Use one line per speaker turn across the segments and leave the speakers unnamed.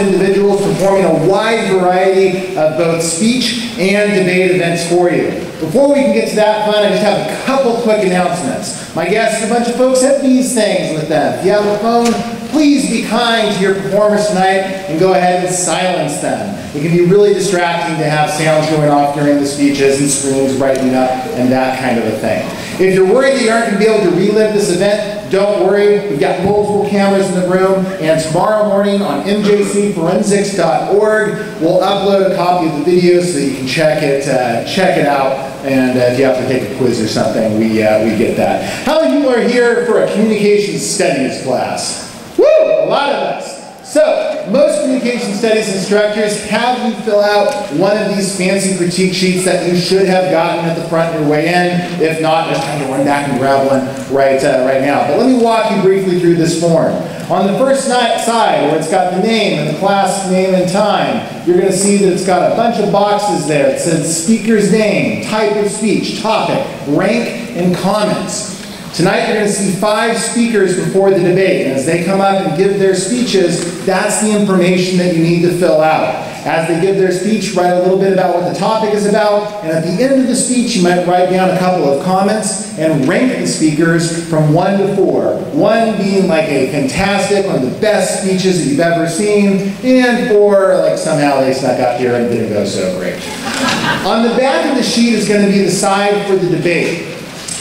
individuals performing a wide variety of both speech and debate events for you. Before we can get to that fun, I just have a couple quick announcements. My guests, a bunch of folks, have these things with them. If you have a phone, please be kind to your performers tonight and go ahead and silence them. It can be really distracting to have sounds going off during the speeches and screens brightening up and that kind of a thing. If you're worried that you aren't going to be able to relive this event, don't worry. We've got multiple cameras in the room, and tomorrow morning on mjcforensics.org, we'll upload a copy of the video so that you can check it, uh, check it out. And uh, if you have to take a quiz or something, we, uh, we get that. How many people are here for a communications studies class? Woo! A lot of us. So, most communication studies instructors have you fill out one of these fancy critique sheets that you should have gotten at the front on your way in. If not, just kind of run back and grab one right, uh, right now. But let me walk you briefly through this form. On the first side, where it's got the name and the class name and time, you're going to see that it's got a bunch of boxes there. It says speaker's name, type of speech, topic, rank, and comments. Tonight you're going to see five speakers before the debate, and as they come up and give their speeches, that's the information that you need to fill out. As they give their speech, write a little bit about what the topic is about, and at the end of the speech, you might write down a couple of comments and rank the speakers from one to four. One being like a fantastic, one of the best speeches that you've ever seen, and four, like somehow they snuck up here and didn't go so great. On the back of the sheet is going to be the side for the debate.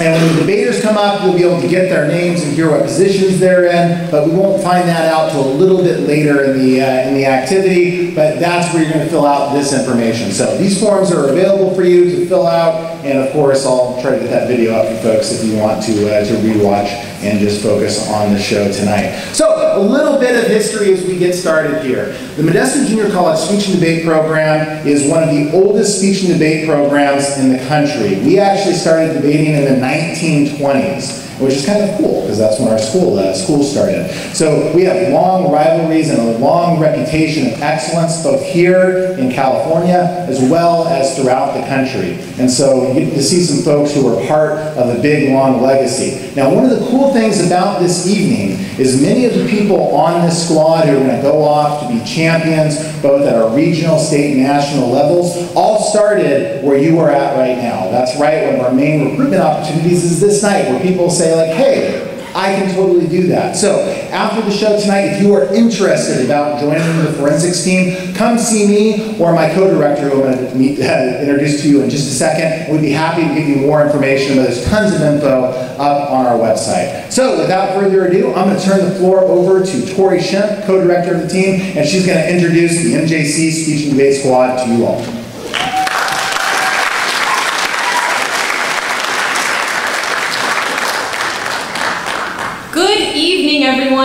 And when the debaters come up, you'll be able to get their names and hear what positions they're in, but we won't find that out till a little bit later in the, uh, in the activity, but that's where you're going to fill out this information. So these forms are available for you to fill out, and of course, I'll try to get that video up for folks if you want to, uh, to rewatch and just focus on the show tonight. So a little bit of history as we get started here. The Modesto Junior College Speech and Debate Program is one of the oldest speech and debate programs in the country. We actually started debating in the 1920s which is kind of cool because that's when our school uh, school started. So we have long rivalries and a long reputation of excellence both here in California as well as throughout the country. And so you get to see some folks who are part of a big long legacy. Now one of the cool things about this evening is many of the people on this squad who are going to go off to be champions both at our regional, state, and national levels all started where you are at right now. That's right, one of our main recruitment opportunities is this night where people say say like, hey, I can totally do that. So after the show tonight, if you are interested about joining the forensics team, come see me or my co-director who I'm going to meet, uh, introduce to you in just a second. We'd be happy to give you more information, but there's tons of info up on our website. So without further ado, I'm going to turn the floor over to Tori Shemp, co-director of the team, and she's going to introduce the MJC Speech and Debate Squad to you all.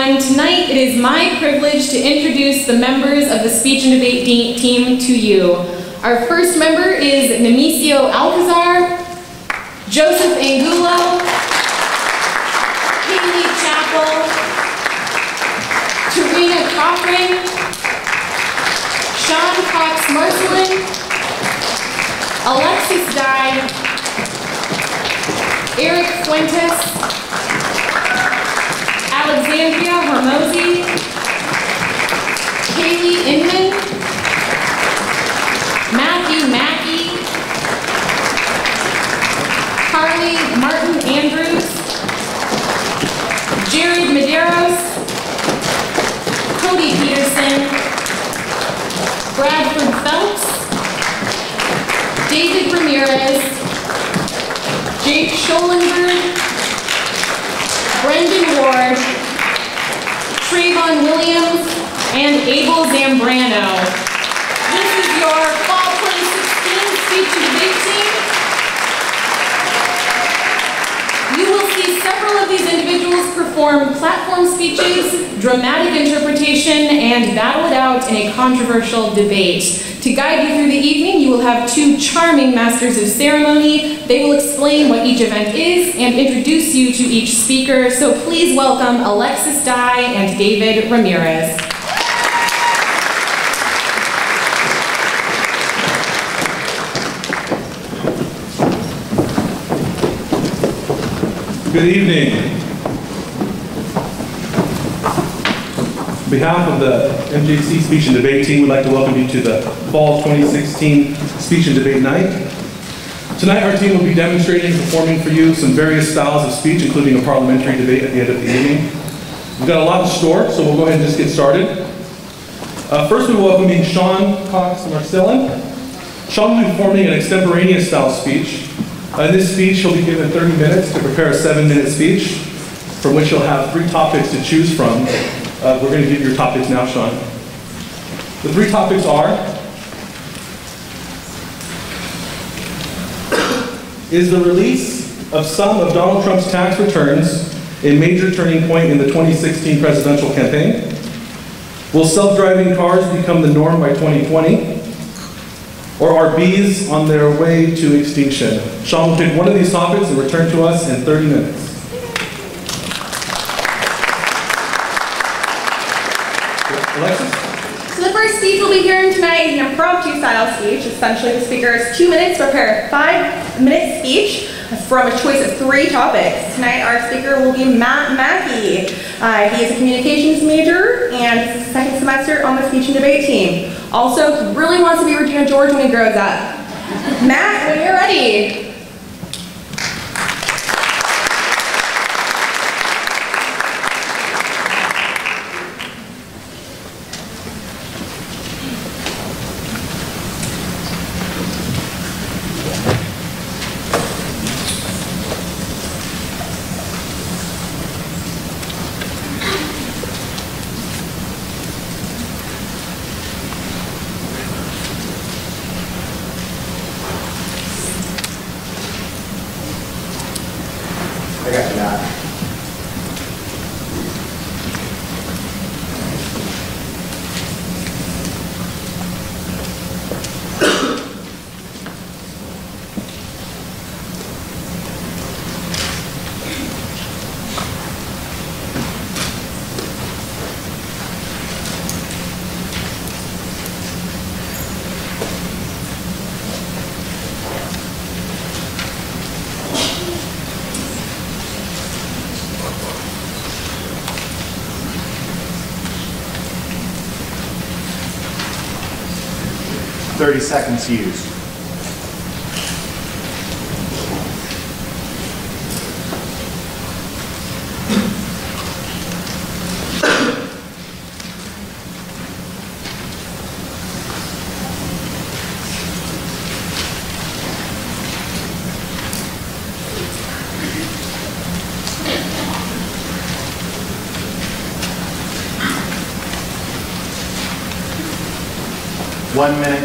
Everyone. Tonight it is my privilege to introduce the members of the speech and debate team to you. Our first member is Nemesio Alcazar, Joseph Angulo, Haley Chappell, Tarina Cochran, Sean Cox Marcelin, Alexis Dye, Eric Fuentes, Alexandria Hormozy, Kaylee Inman, Matthew Mackey, Carly Martin Andrews, Jared Medeiros, Cody Peterson, Bradford Phelps, David Ramirez, Jake Schoenberg, Brendan Ward, Trayvon Williams, and Abel Zambrano. This is your Fall 2016 Speech Debate team. You will see several of these individuals perform platform speeches, dramatic interpretation, and battle it out in a controversial debate. To guide you through the evening, you will have two charming masters of ceremony. They will explain what each event is and introduce you to each speaker. So please welcome Alexis Dye and David Ramirez.
Good evening. On behalf of the MJC Speech and Debate Team, we'd like to welcome you to the Fall 2016 Speech and Debate Night. Tonight, our team will be demonstrating and performing for you some various styles of speech, including a parliamentary debate at the end of the evening. We've got a lot in store, so we'll go ahead and just get started. Uh, First, we welcome Sean Cox Marcellin. Sean will be performing an extemporaneous style speech. Uh, In this speech, he'll be given 30 minutes to prepare a seven-minute speech, from which he'll have three topics to choose from. Uh, We're going to give you your topics now, Sean. The three topics are, is the release of some of Donald Trump's tax returns a major turning point in the 2016 presidential campaign? Will self-driving cars become the norm by 2020? Or are bees on their way to extinction? Sean will pick one of these topics and return to us in 30 minutes.
Tonight an impromptu style speech. Essentially, the speaker has two minutes to prepare a five-minute speech from a choice of three topics. Tonight, our speaker will be Matt Mackey. Uh, he is a communications major and second semester on the speech and debate team. Also, he really wants to be Regina George when he grows up. Matt, when you're ready.
30 seconds used. one minute.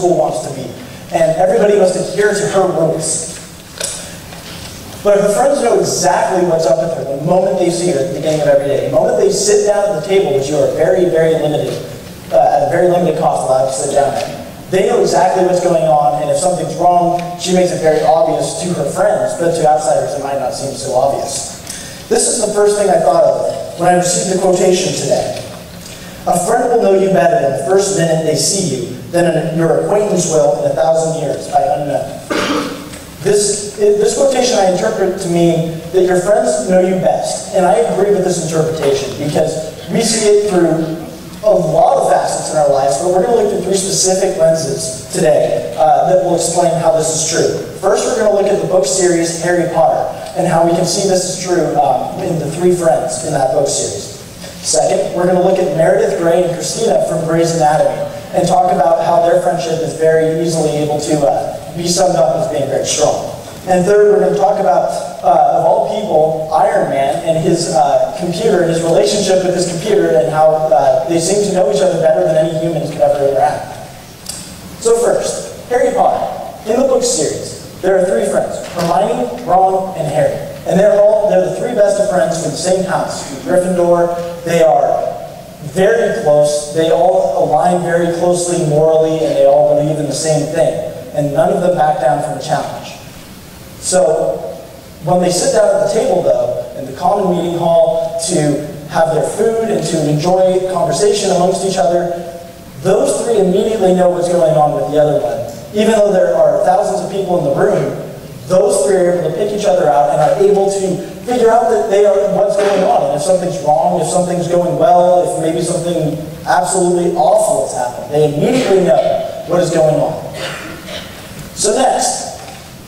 School wants to be. And everybody must adhere to her rules. But her friends know exactly what's up with her the moment they see her at the beginning of every day. The moment they sit down at the table, which you are very, very limited, uh, at a very limited cost allowed to sit down at, they know exactly what's going on, and if something's wrong, she makes it very obvious to her friends, but to outsiders it might not seem so obvious. This is the first thing I thought of when I received the quotation today. A friend will know you better the first minute they see you than an- your acquaintance will in a thousand years by unknown. This, this quotation I interpret to mean that your friends know you best, and I agree with this interpretation because we see it through a lot of facets in our lives, but we're going to look through three specific lenses today uh, that will explain how this is true. First, we're going to look at the book series Harry Potter and how we can see this is true um, in the three friends in that book series. Second, we're going to look at Meredith Grey and Cristina from Grey's Anatomy and talk about how their friendship is very easily able to uh, be summed up as being very strong. And third, we're going to talk about, uh, of all people, Iron Man and his uh, computer and his relationship with his computer and how uh, they seem to know each other better than any humans could ever interact. So first, Harry Potter. In the book series, there are three friends, Hermione, Ron, and Harry. And they're all, they're the three best of friends from the same house, Gryffindor. They are very close. They all align very closely morally, and they all believe in the same thing. And none of them back down from a challenge. So when they sit down at the table, though, in the common meeting hall to have their food and to enjoy conversation amongst each other, those three immediately know what's going on with the other one. Even though there are thousands of people in the room, those three are able to pick each other out and are able to figure out that they are what's going on. And if something's wrong, if something's going well, if maybe something absolutely awful has happened, they immediately know what is going on. So next,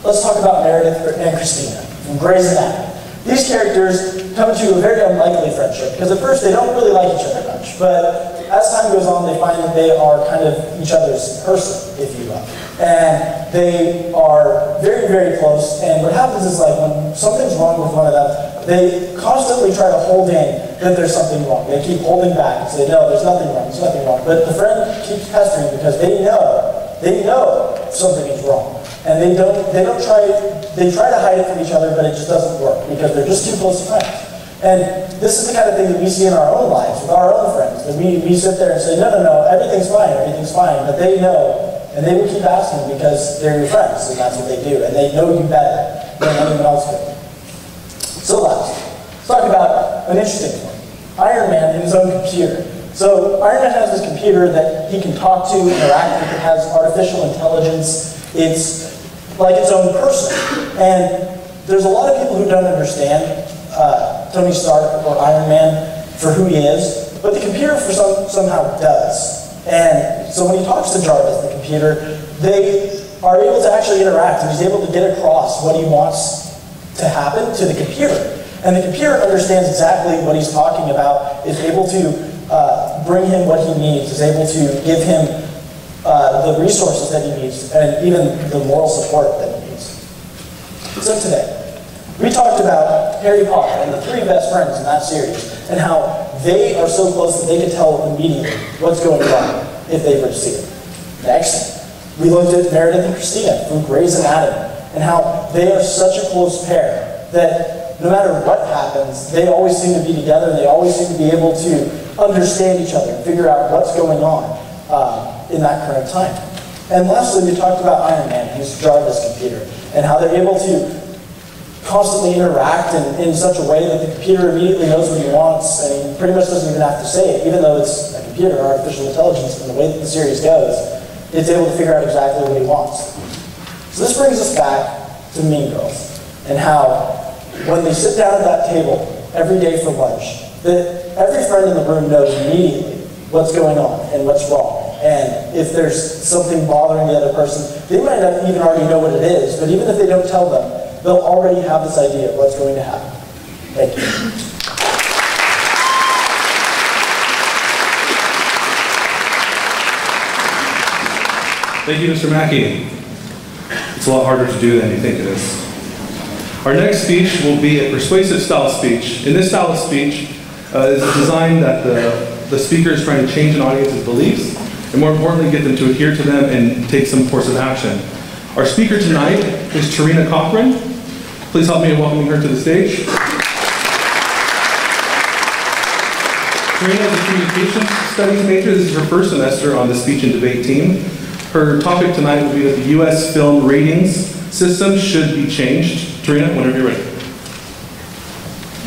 let's talk about Meredith and Cristina from Grey's Anatomy. These characters come to a very unlikely friendship because at first they don't really like each other much, but as time goes on, they find that they are kind of each other's person, if you will. And they are very, very close. And what happens is like when something's wrong with one of them, they constantly try to hold in that there's something wrong. They keep holding back and say, no, there's nothing wrong, there's nothing wrong. But the friend keeps pestering because they know, they know something is wrong. And they don't, they don't try, they try to hide it from each other, but it just doesn't work because they're just too close friends. And this is the kind of thing that we see in our own lives with our own friends. That we, we sit there and say, no, no, no, everything's fine, everything's fine. But they know, and they will keep asking because they're your friends, and that's what they do. And they know you better than anyone else could. So last, let's talk about an interesting one. Iron Man and his own computer. So Iron Man has this computer that he can talk to, interact with. It has artificial intelligence. It's like its own person. And there's a lot of people who don't understand uh, Tony Stark or Iron Man for who he is, but the computer for some, somehow does. And so when he talks to Jarvis, the computer, they are able to actually interact, and he's able to get across what he wants to happen to the computer. And the computer understands exactly what he's talking about, is able to uh, bring him what he needs, is able to give him uh, the resources that he needs, and even the moral support that he needs. So today, we talked about Harry Potter and the three best friends in that series, and how they are so close that they can tell immediately what's going on if they were to see it. Next, we looked at Meredith and Cristina from Grey's Anatomy, and how they are such a close pair that no matter what happens, they always seem to be together, and they always seem to be able to understand each other and figure out what's going on uh, in that current time. And lastly, we talked about Iron Man, and his Jarvis computer, and how they're able to constantly interact in, in such a way that the computer immediately knows what he wants and he pretty much doesn't even have to say it, even though it's a computer, artificial intelligence, and the way that the series goes, it's able to figure out exactly what he wants. So this brings us back to Mean Girls and how when they sit down at that table every day for lunch, that every friend in the room knows immediately what's going on and what's wrong. And if there's something bothering the other person, they might not even already know what it is, but even if they don't tell them, they'll already have this idea of what's going to happen. Thank you.
Thank you, Mr. Mackey. It's a lot harder to do than you think it is. Our next speech will be a persuasive style speech. In this style of speech, uh, designed that the, the speaker is trying to change an audience's beliefs, and more importantly, get them to adhere to them and take some course of action. Our speaker tonight is Tarina Cochran. Please help me in welcoming her to the stage. Tarina is a communications studies major. This is her first semester on the speech and debate team. Her topic tonight will be that the U.S. film ratings system should be changed. Tarina, whenever you're ready.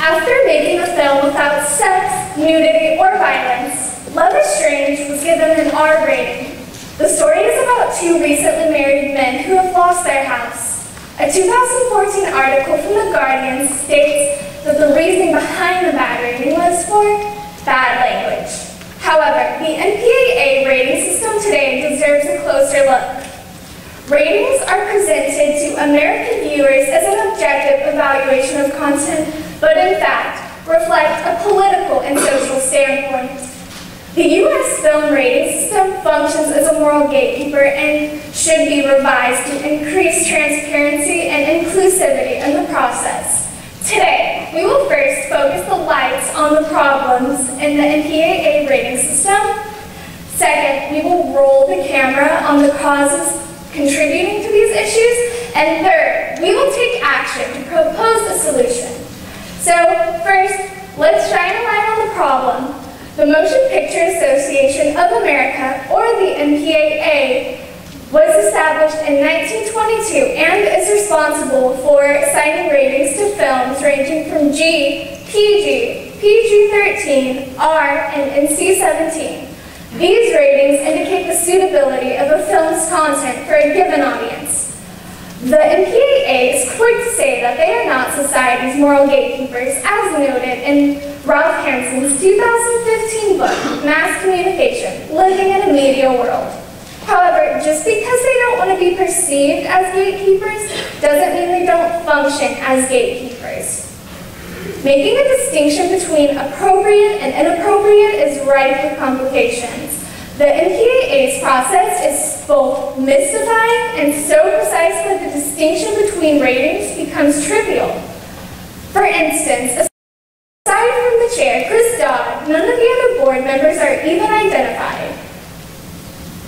After making a film without sex, nudity, or violence, Love is Strange was given an R rating. The story is about two recently married men who have lost their house. A 2014 article from The Guardian states that the reasoning behind the bad rating was for bad language. However, the MPAA rating system today deserves a closer look. Ratings are presented to American viewers as an objective evaluation of content, but in fact, reflect a political and social standpoint. The U.S. film rating system functions as a moral gatekeeper and should be revised to increase transparency and inclusivity in the process. Today, we will first focus the lights on the problems in the MPAA rating system. Second, we will roll the camera on the causes contributing to these issues. And third, we will take action to propose a solution. So first, let's shine a light on the problem. The Motion Picture Association of America, or the MPAA, was established in 1922 and is responsible for assigning ratings to films ranging from G, PG, PG-13, R, and NC-17. These ratings indicate the suitability of a film's content for a given audience. The MPAA is quick to say that they are not society's moral gatekeepers, as noted in Ralph Hanson's 2015 book, Mass Communication, Living in a Media World. However, just because they don't want to be perceived as gatekeepers doesn't mean they don't function as gatekeepers. Making a distinction between appropriate and inappropriate is rife with complications. The MPAA's process is both mystifying and so precise that the distinction between ratings becomes trivial. For instance, aside from the chair, Chris Dodd, none of the other board members are even identified.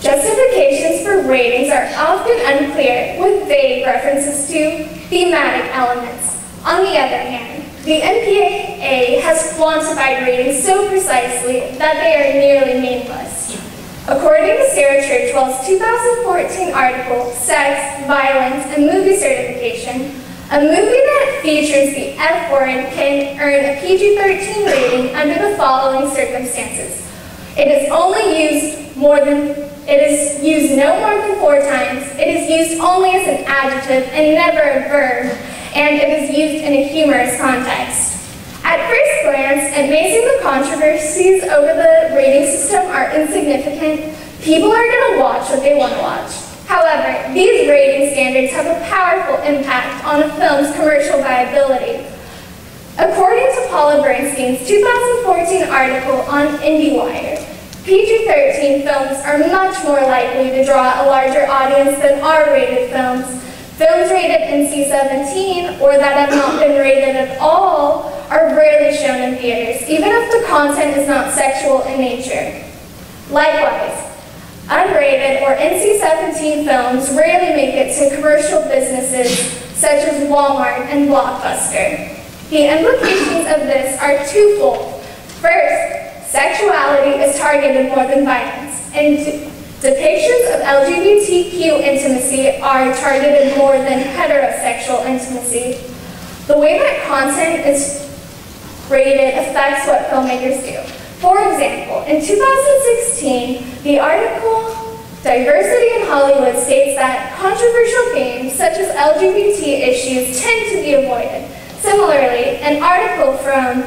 Justifications for ratings are often unclear with vague references to thematic elements. On the other hand, the NPAA has quantified ratings so precisely that they are nearly meaningless. According to Sarah Churchwell's 2014 article, Sex, Violence, and Movie Certification, a movie that features the F word can earn a PG-13 rating under the following circumstances. It is only used more than it is used no more than four times. It is used only as an adjective and never a verb, and it is used in a humorous context. At first glance, may the controversies over the rating system are insignificant. People are going to watch what they want to watch. However, these rating standards have a powerful impact on a film's commercial viability. According to Paula Bernstein's 2014 article on IndieWire, PG-13 films are much more likely to draw a larger audience than R-rated films. Films rated NC-17 or that have not been rated at all are rarely shown in theaters, even if the content is not sexual in nature. Likewise, unrated or NC-17 films rarely make it to commercial businesses such as Walmart and Blockbuster. The implications of this are twofold. First, Sexuality is targeted more than violence, and depictions of LGBTQ intimacy are targeted more than heterosexual intimacy. The way that content is rated affects what filmmakers do. For example, in 2016, the article Diversity in Hollywood states that controversial themes such as LGBT issues tend to be avoided. Similarly, an article from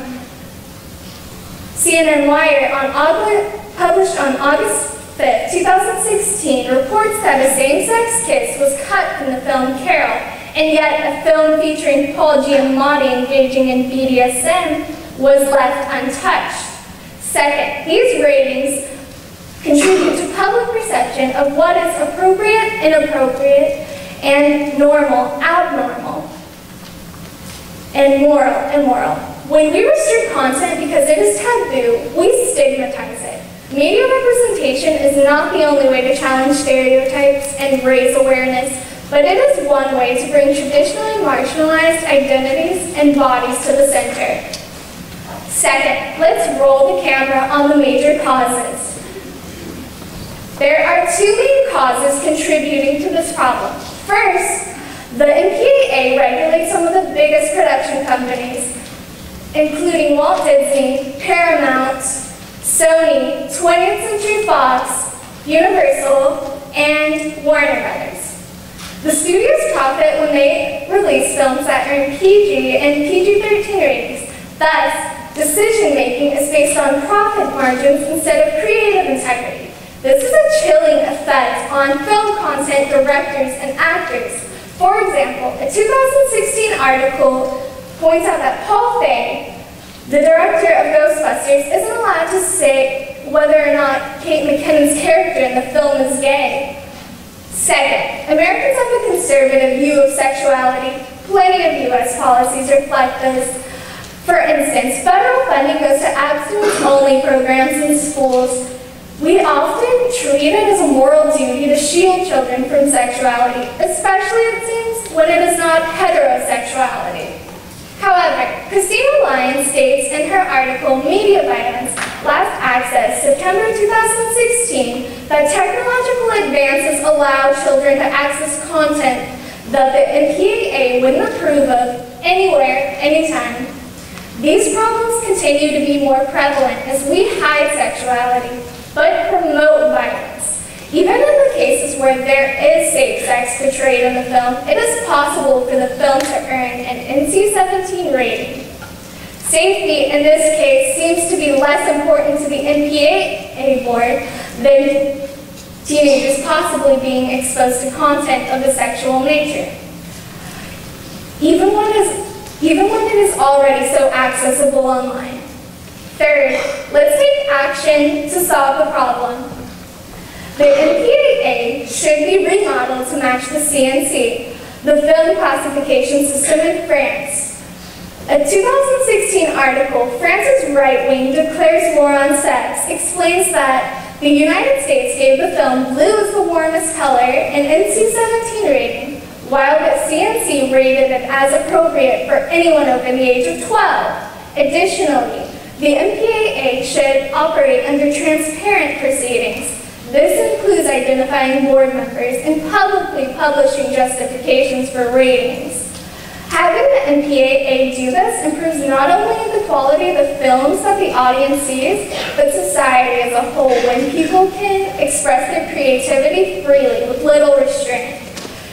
CNN Wire on August, published on August 5, 2016, reports that a same-sex kiss was cut from the film Carol, and yet a film featuring Paul Giamatti engaging in BDSM was left untouched. Second, these ratings contribute to public perception of what is appropriate, inappropriate, and normal, abnormal, and moral, immoral. When we restrict content because it is taboo, we stigmatize it. Media representation is not the only way to challenge stereotypes and raise awareness, but it is one way to bring traditionally marginalized identities and bodies to the center. Second, let's roll the camera on the major causes. There are two main causes contributing to this problem. First, the MPAA regulates some of the biggest production companies, including Walt Disney, Paramount, Sony, 20th Century Fox, Universal, and Warner Brothers. The studios profit when they release films that earn PG and PG-13 ratings. Thus, decision-making is based on profit margins instead of creative integrity. This is a chilling effect on film content directors and actors. For example, a 2016 article points out that Paul Feig, The director of Ghostbusters isn't allowed to say whether or not Kate McKinnon's character in the film is gay. Second, Americans have a conservative view of sexuality. Plenty of U.S. policies reflect this. For instance, federal funding goes to abstinence-only programs in schools. We often treat it as a moral duty to shield children from sexuality, especially it seems when it is not heterosexuality. However, Christina Lyons states in her article Media Violence, Last Access, September 2016, that technological advances allow children to access content that the MPAA wouldn't approve of anywhere, anytime. These problems continue to be more prevalent as we hide sexuality, but promote violence. Even in the cases where there is safe sex portrayed in the film, it is possible for the film to earn an NC-17 rating. Safety in this case seems to be less important to the MPAA board than teenagers possibly being exposed to content of a sexual nature. Even when, it is, even when it is already so accessible online. Third, let's take action to solve the problem. The MPAA should be remodeled to match the CNC, the film classification system in France. A 2016 article, France's right wing declares war on sex, explains that the United States gave the film blue is the warmest color an NC-17 rating, while the CNC rated it as appropriate for anyone over the age of 12. Additionally, the MPAA should operate under transparent proceedings. This includes identifying board members and publicly publishing justifications for ratings. Having the MPAA do this improves not only the quality of the films that the audience sees, but society as a whole when people can express their creativity freely with little restraint.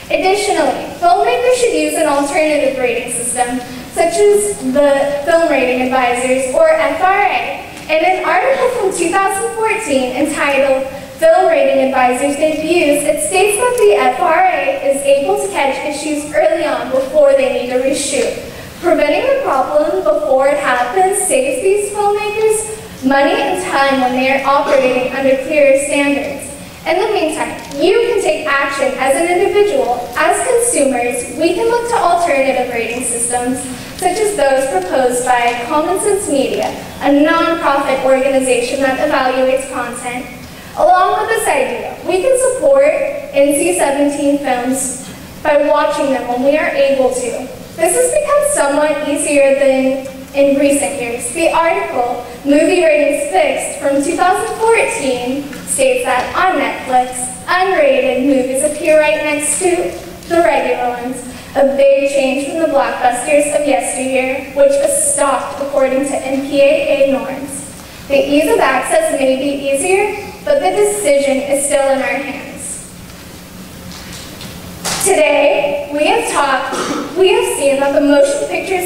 Additionally, filmmakers should use an alternative rating system, such as the Film Rating Advisors, or FRA. In an article from 2014 entitled Film Rating Advisors debuts, it states that the FRA is able to catch issues early on before they need to reshoot. Preventing the problem before it happens saves these filmmakers money and time when they are operating under clearer standards. In the meantime, you can take action as an individual. As consumers, we can look to alternative rating systems, such as those proposed by Common Sense Media, a nonprofit organization that evaluates content Along with this idea, we can support NC-17 films by watching them when we are able to. This has become somewhat easier than in recent years. The article, Movie Ratings Fixed, from 2014 states that on Netflix, unrated movies appear right next to the regular ones, a big change from the blockbusters of yesteryear, which was stopped according to MPAA norms. The ease of access may be easier, but the decision is still in our hands. Today, we have talked, we have seen that the Motion Picture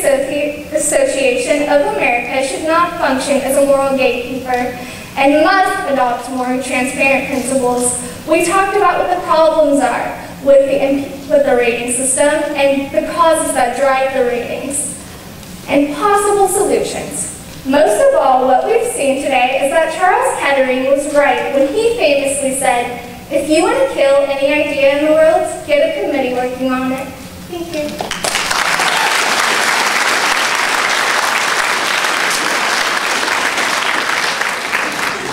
Association of America should not function as a moral gatekeeper and must adopt more transparent principles. We talked about what the problems are with the, with the rating system and the causes that drive the ratings and possible solutions. Most of all, what we've seen today is that Charles Kettering was right when he famously said, if you want to kill any idea in the world, get a committee working on it. Thank you.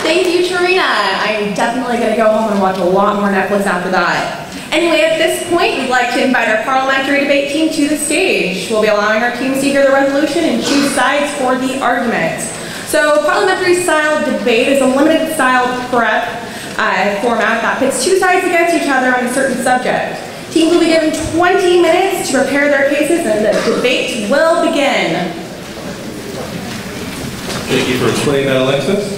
Thank you, Tarina. I'm definitely going to go home and watch a lot more Netflix after that. Anyway, at this point, we'd like to invite our parliamentary debate team to the stage. We'll be allowing our teams to hear the resolution and choose sides for the argument. So parliamentary style debate is a limited style prep uh, format that pits two sides against each other on a certain subject. Teams will be given 20 minutes to prepare their cases and the debate will begin.
Thank you for explaining that, Alexis.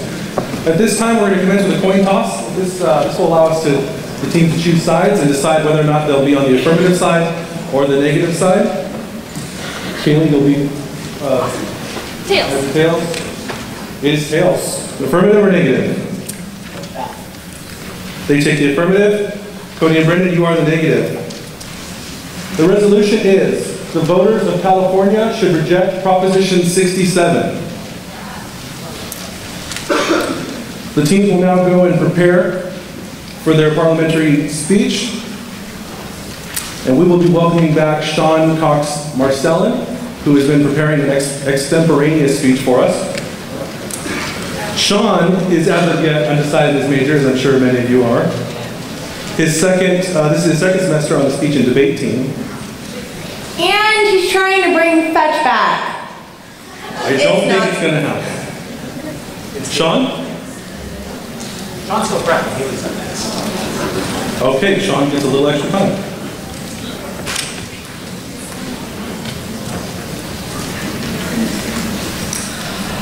At this time, we're going to commence with a coin toss. This, uh, this will allow us to the team to choose sides and decide whether or not they'll be on the affirmative side or the negative side. Kaylee, you'll be... Uh,
tails.
Tails. It is tails. Affirmative or negative? They take the affirmative. Cody and Brendan, you are the negative. The resolution is the voters of California should reject Proposition 67. The teams will now go and prepare for their parliamentary speech. And we will be welcoming back Sean Cox Marcellin, who has been preparing an ex- extemporaneous speech for us. Sean is as of yet undecided as major, as I'm sure many of you are. His second, uh, this is his second semester on the speech and debate team.
And he's trying to bring Fetch back.
I don't
It's
think
not-
it's gonna happen. Sean?
John's still prepping, he was on this.
Okay, Sean gets a little extra time.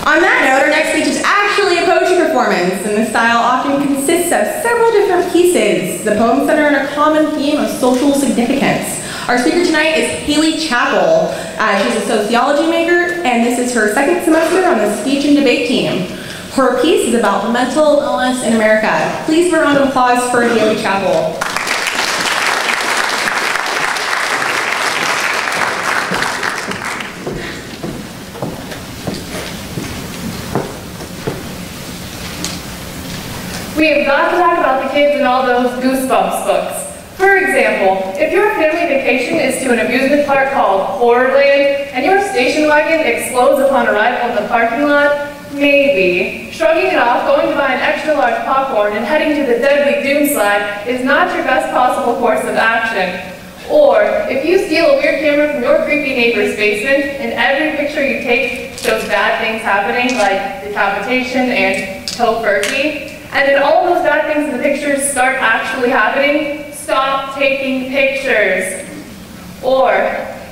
On that note, our next speech is actually a poetry performance, and the style often consists of several different pieces. The poems center on a common theme of social significance. Our speaker tonight is Haley Chappell. Uh, she's a sociology major, and this is her second semester on the speech and debate team. Her piece is about mental illness in America. Please round of applause for Haley Chappell.
We have got to talk about the kids in all those Goosebumps books. For example, if your family vacation is to an amusement park called Horrorland and your station wagon explodes upon arrival in the parking lot, maybe shrugging it off, going to buy an extra large popcorn, and heading to the deadly doom slide is not your best possible course of action. Or, if you steal a weird camera from your creepy neighbor's basement and every picture you take shows bad things happening like decapitation and tofurkey, and then all those bad things in the pictures start actually happening, stop taking pictures. Or,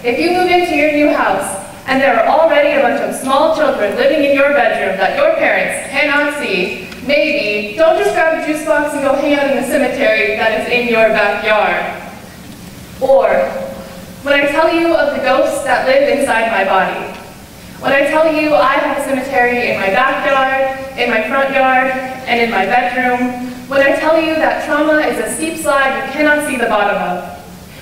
if you move into your new house and there are already a bunch of small children living in your bedroom that your parents cannot see, maybe don't just grab a juice box and go hang out in the cemetery that is in your backyard. Or, when I tell you of the ghosts that live inside my body, when I tell you I have a cemetery in my backyard, in my front yard, and in my bedroom, when I tell you that trauma is a steep slide you cannot see the bottom of,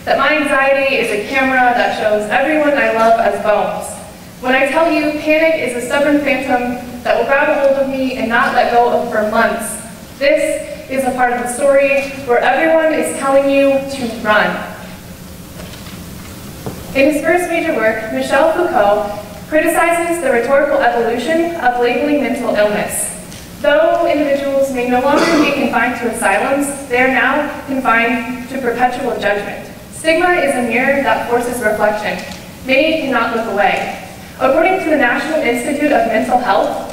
that my anxiety is a camera that shows everyone I love as bones, when I tell you panic is a stubborn phantom that will grab a hold of me and not let go of for months, this is a part of the story where everyone is telling you to run. In his first major work, Michel Foucault criticizes the rhetorical evolution of labeling mental illness. Though individuals may no longer be confined to asylums, they are now confined to perpetual judgment. Stigma is a mirror that forces reflection. Many cannot look away. According to the National Institute of Mental Health,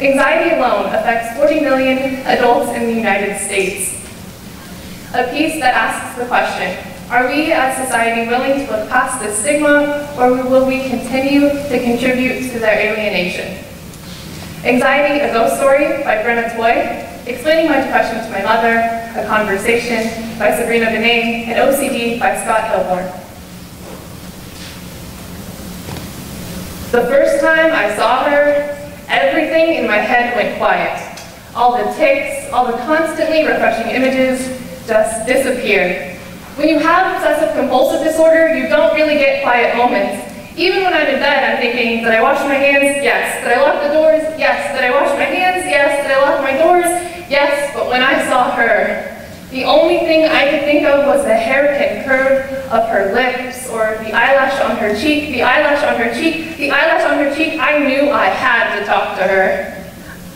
anxiety alone affects 40 million adults in the United States. A piece that asks the question, are we as society willing to look past this stigma, or will we continue to contribute to their alienation? Anxiety, A Ghost Story by Brenna Twohy, Explaining My Depression to My Mother, A Conversation by Sabrina Benaim, and OCD by Scott Hilborn. The first time I saw her, everything in my head went quiet. All the tics, all the constantly refreshing images just disappeared. When you have obsessive compulsive disorder, you don't really get quiet moments. Even when I'm in bed, I'm thinking, did I wash my hands? Yes. Did I lock the doors? Yes. Did I wash my hands? Yes. Did I lock my doors? Yes. But when I saw her, the only thing I could think of was the hairpin curve of her lips, or the eyelash on her cheek, the eyelash on her cheek, the eyelash on her cheek. I knew I had to talk to her.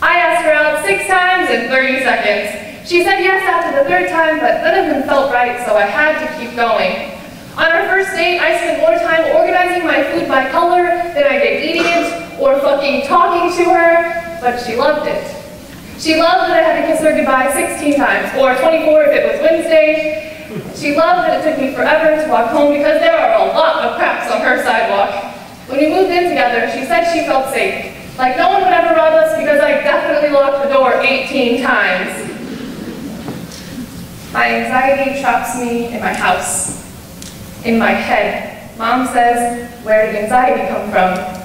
I asked her out six times in 30 seconds. She said yes after the third time, but none of them felt right, so I had to keep going. On our first date, I spent more time organizing my food by color than I did eating it or fucking talking to her, but she loved it. She loved that I had to kiss her goodbye 16 times, or 24 if it was Wednesday. She loved that it took me forever to walk home because there are a lot of cracks on her sidewalk. When we moved in together, she said she felt safe. Like no one would ever rob us because I definitely locked the door 18 times. My anxiety traps me in my house, in my head. Mom says, where did anxiety come from?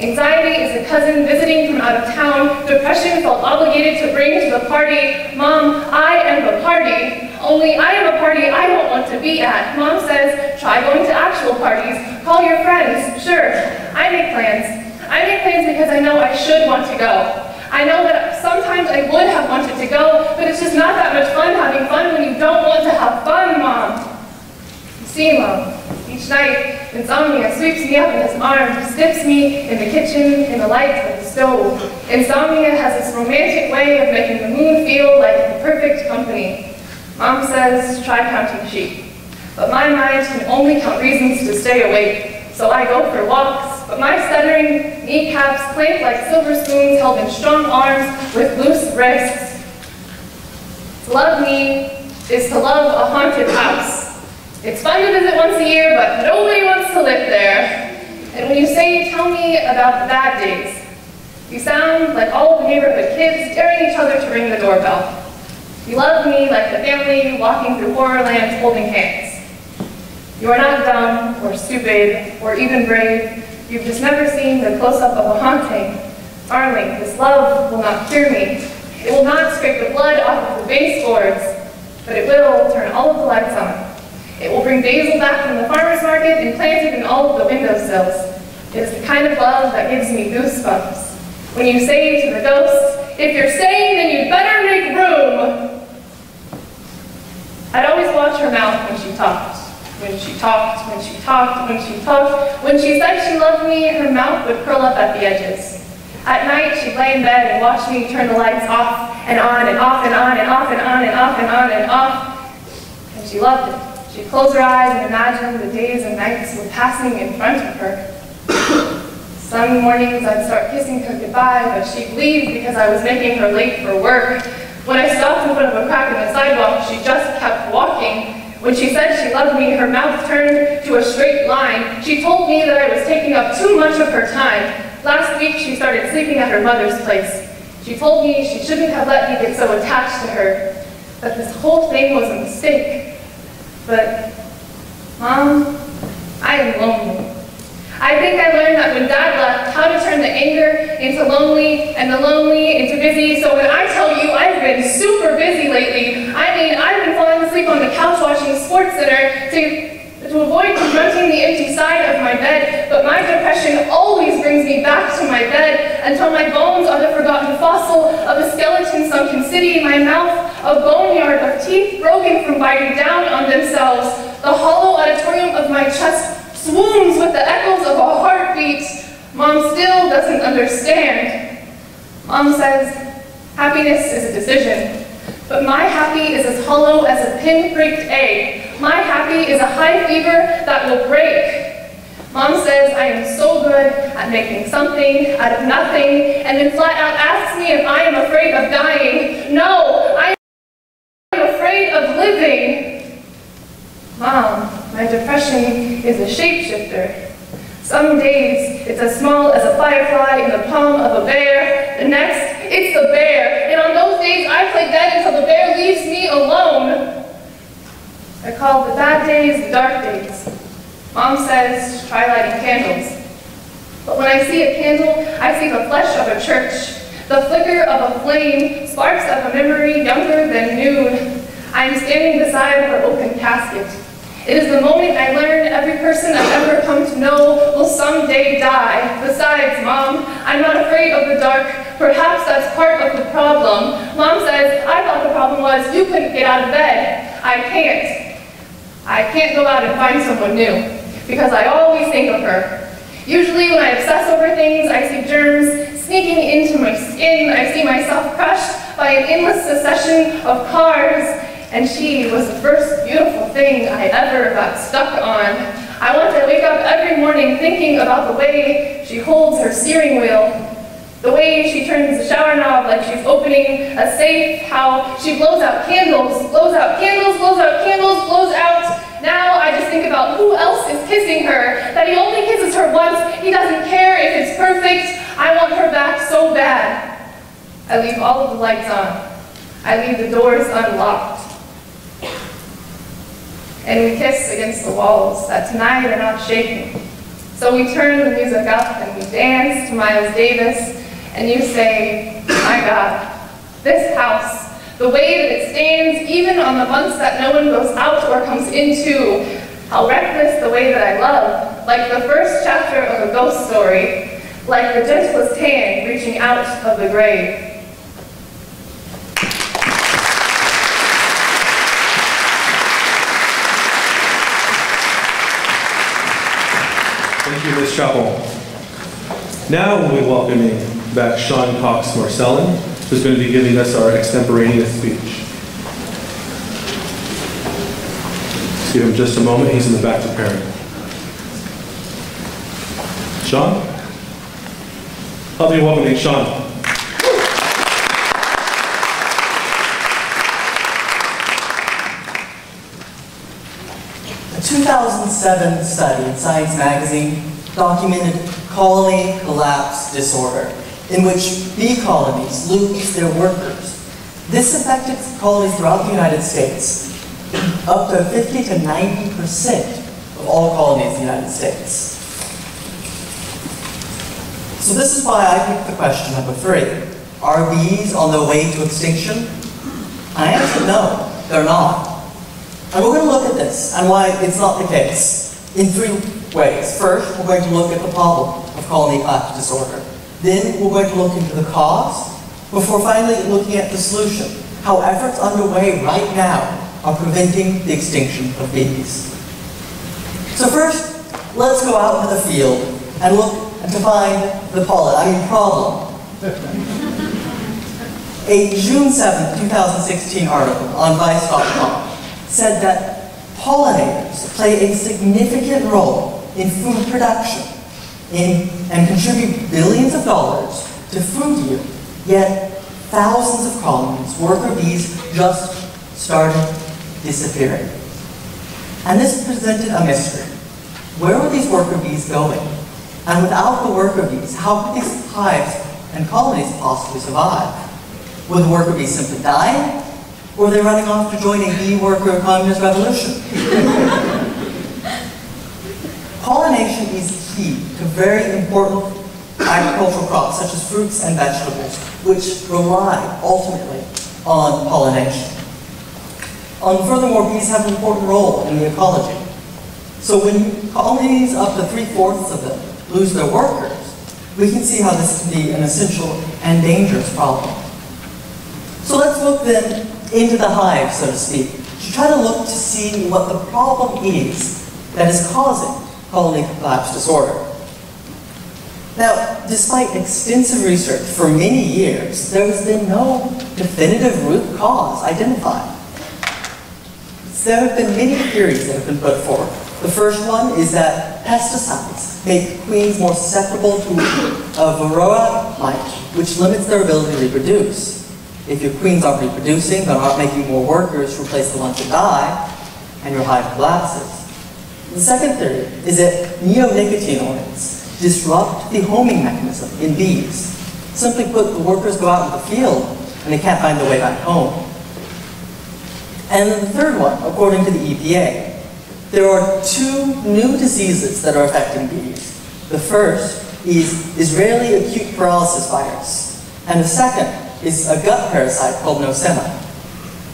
Anxiety is a cousin visiting from out of town. Depression felt obligated to bring to the party. Mom, I am the party. Only I am a party I don't want to be at. Mom says, try going to actual parties. Call your friends. Sure, I make plans. I make plans because I know I should want to go. I know that sometimes I would have wanted to go, but it's just not that much fun having fun when you don't want to have fun, Mom. Each night, Insomnia sweeps me up in his arms, dips me in the kitchen in the light of the stove. Insomnia has this romantic way of making the moon feel like the perfect company. Mom says, try counting sheep. But my mind can only count reasons to stay awake, so I go for walks, but my stuttering kneecaps clank like silver spoons held in strong arms with loose wrists. To love me is to love a haunted house. It's fun to visit once a year, but nobody wants to live there. And when you say, tell me about the bad days, you sound like all the neighborhood kids daring each other to ring the doorbell. You love me like the family walking through Horrorland holding hands. You are not dumb or stupid or even brave. You've just never seen the close-up of a haunting. Darling, this love will not cure me. It will not scrape the blood off of the baseboards, but it will turn all of the lights on. It will bring basil back from the farmer's market and plant it in all of the windowsills. It is the kind of love that gives me goosebumps. When you say to the ghost, if you're staying, then you'd better make room. I'd always watch her mouth when she talked. When she talked, when she talked, when she talked. When she said she loved me, her mouth would curl up at the edges. At night, she'd lay in bed and watch me turn the lights off and on and off and on and off and on and off and on and off. And she loved it. She'd close her eyes and imagine the days and nights were passing in front of her. Some mornings I'd start kissing her goodbye, but she'd leave because I was making her late for work. When I stopped in front of a crack in the sidewalk, she just kept walking. When she said she loved me, her mouth turned to a straight line. She told me that I was taking up too much of her time. Last week, she started sleeping at her mother's place. She told me she shouldn't have let me get so attached to her, that this whole thing was a mistake. But, Mom, I am lonely. I think I learned that when Dad left, how to turn the anger into lonely and the lonely into busy. So when I tell you I've been super busy lately, I mean I've been falling asleep on the couch watching SportsCenter to, to avoid confronting the empty side of my bed. But my depression always brings me back to my bed until my bones are the forgotten fossil of a skeleton sunken city, my mouth a boneyard of teeth broken from biting down on themselves, the hollow auditorium of my chest swoons with the echoes of a heartbeat. Mom still doesn't understand. Mom says, happiness is a decision. But my happy is as hollow as a pin-pricked egg. My happy is a high fever that will break. Mom says I am so good at making something out of nothing, and then flat out asks me if I am afraid of dying. No, I am afraid of living. Mom, my depression is a shapeshifter. Some days, it's as small as a firefly in the palm of a bear. The next, it's the bear. And on those days, I play dead until the bear leaves me alone. I call the bad days the dark days. Mom says, try lighting candles. But when I see a candle, I see the flesh of a church. The flicker of a flame sparks up a memory younger than noon. I am standing beside her open casket. It is the moment I learn every person I've ever come to know will someday die. Besides, Mom, I'm not afraid of the dark. Perhaps that's part of the problem. Mom says, I thought the problem was you couldn't get out of bed. I can't. I can't go out and find someone new because I always think of her. Usually when I obsess over things, I see germs sneaking into my skin. I see myself crushed by an endless succession of cars, and she was the first beautiful thing I ever got stuck on. I want to wake up every morning thinking about the way she holds her steering wheel, the way she turns the shower knob like she's opening a safe, how she blows out candles, blows out candles, blows out candles, blows out. Now I just think about who else is kissing her, that he only kisses her once, he doesn't care if it's perfect. I want her back so bad. I leave all of the lights on. I leave the doors unlocked. And we kiss against the walls that tonight are not shaking. So we turn the music up and we dance to Miles Davis, and you say, my God, this house, the way that it stands, even on the months that no one goes out or comes into, how reckless the way that I love, like the first chapter of a ghost story, like the gentlest hand reaching out of the grave.
Now we'll be welcoming back Sean Cox Marcellin, who's going to be giving us our extemporaneous speech. Let's give him just a moment. He's in the back preparing. Sean? Help me welcoming Sean.
A 2007 study in Science Magazine documented colony collapse disorder, in which bee colonies lose their workers. This affected colonies throughout the United States, up to 50 to 90 percent of all colonies in the United States. So this is why I picked the question number three. Are bees on their way to extinction? I answer no, they're not. And we're going to look at this and why it's not the case in three ways. First, we're going to look at the problem of colony collapse disorder. Then we're going to look into the cause before finally looking at the solution, how efforts underway right now are preventing the extinction of bees. So first, let's go out into the field and look and to find the pollen, I mean problem. A June 7, 2016 article on Vice.com said that pollinators play a significant role in food production in, and contribute billions of dollars to food yield, yet thousands of colonies, worker bees, just started disappearing. And this presented a mystery. Where were these worker bees going? And without the worker bees, how could these hives and colonies possibly survive? Would the worker bees simply die? Or are they running off to join a bee worker communist revolution? Pollination is key to very important agricultural crops such as fruits and vegetables, which rely ultimately on pollination. Um, furthermore, bees have an important role in the ecology. So when colonies, up to three-fourths of them, lose their workers, we can see how this can be an essential and dangerous problem. So let's look then into the hive, so to speak, to try to look to see what the problem is that is causing colony collapse disorder. Now, despite extensive research for many years, there has been no definitive root cause identified. There have been many theories that have been put forth. The first one is that pesticides make queens more susceptible to a varroa mite, which limits their ability to reproduce. If your queens aren't reproducing, they're not making more workers to replace the ones that die, and your hive collapses. The second theory is that neonicotinoids disrupt the homing mechanism in bees. Simply put, the workers go out in the field and they can't find their way back home. And the third one, according to the EPA, there are two new diseases that are affecting bees. The first is Israeli acute paralysis virus, and the second is a gut parasite called Nosema.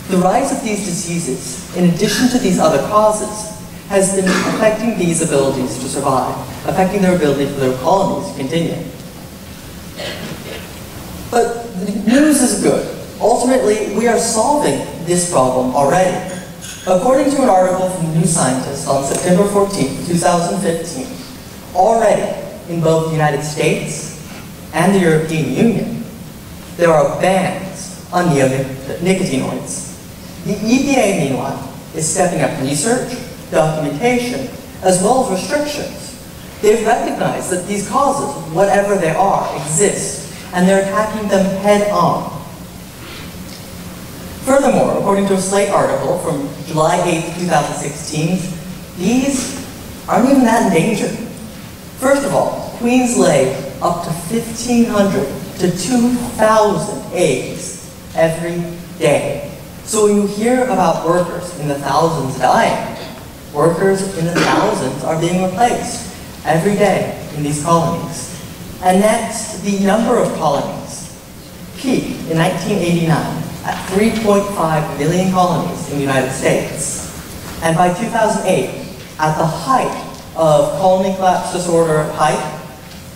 The rise of these diseases, in addition to these other causes, has been affecting these abilities to survive, affecting their ability for their colonies to continue. But the news is good. Ultimately, we are solving this problem already. According to an article from New Scientist on September 14, 2015, already in both the United States and the European Union, there are bans on neonicotinoids. The EPA, meanwhile, is stepping up research, documentation, as well as restrictions. They've recognized that these causes, whatever they are, exist, and they're attacking them head on. Furthermore, according to a Slate article from July 8, 2016, these aren't even that endangered. First of all, queens lay up to 1,500 to 2,000 eggs every day. So when you hear about workers in the thousands dying, workers in the thousands are being replaced every day in these colonies. And next, the number of colonies peaked in 1989 at 3.5 million colonies in the United States. And by 2008, at the height of colony collapse disorder height,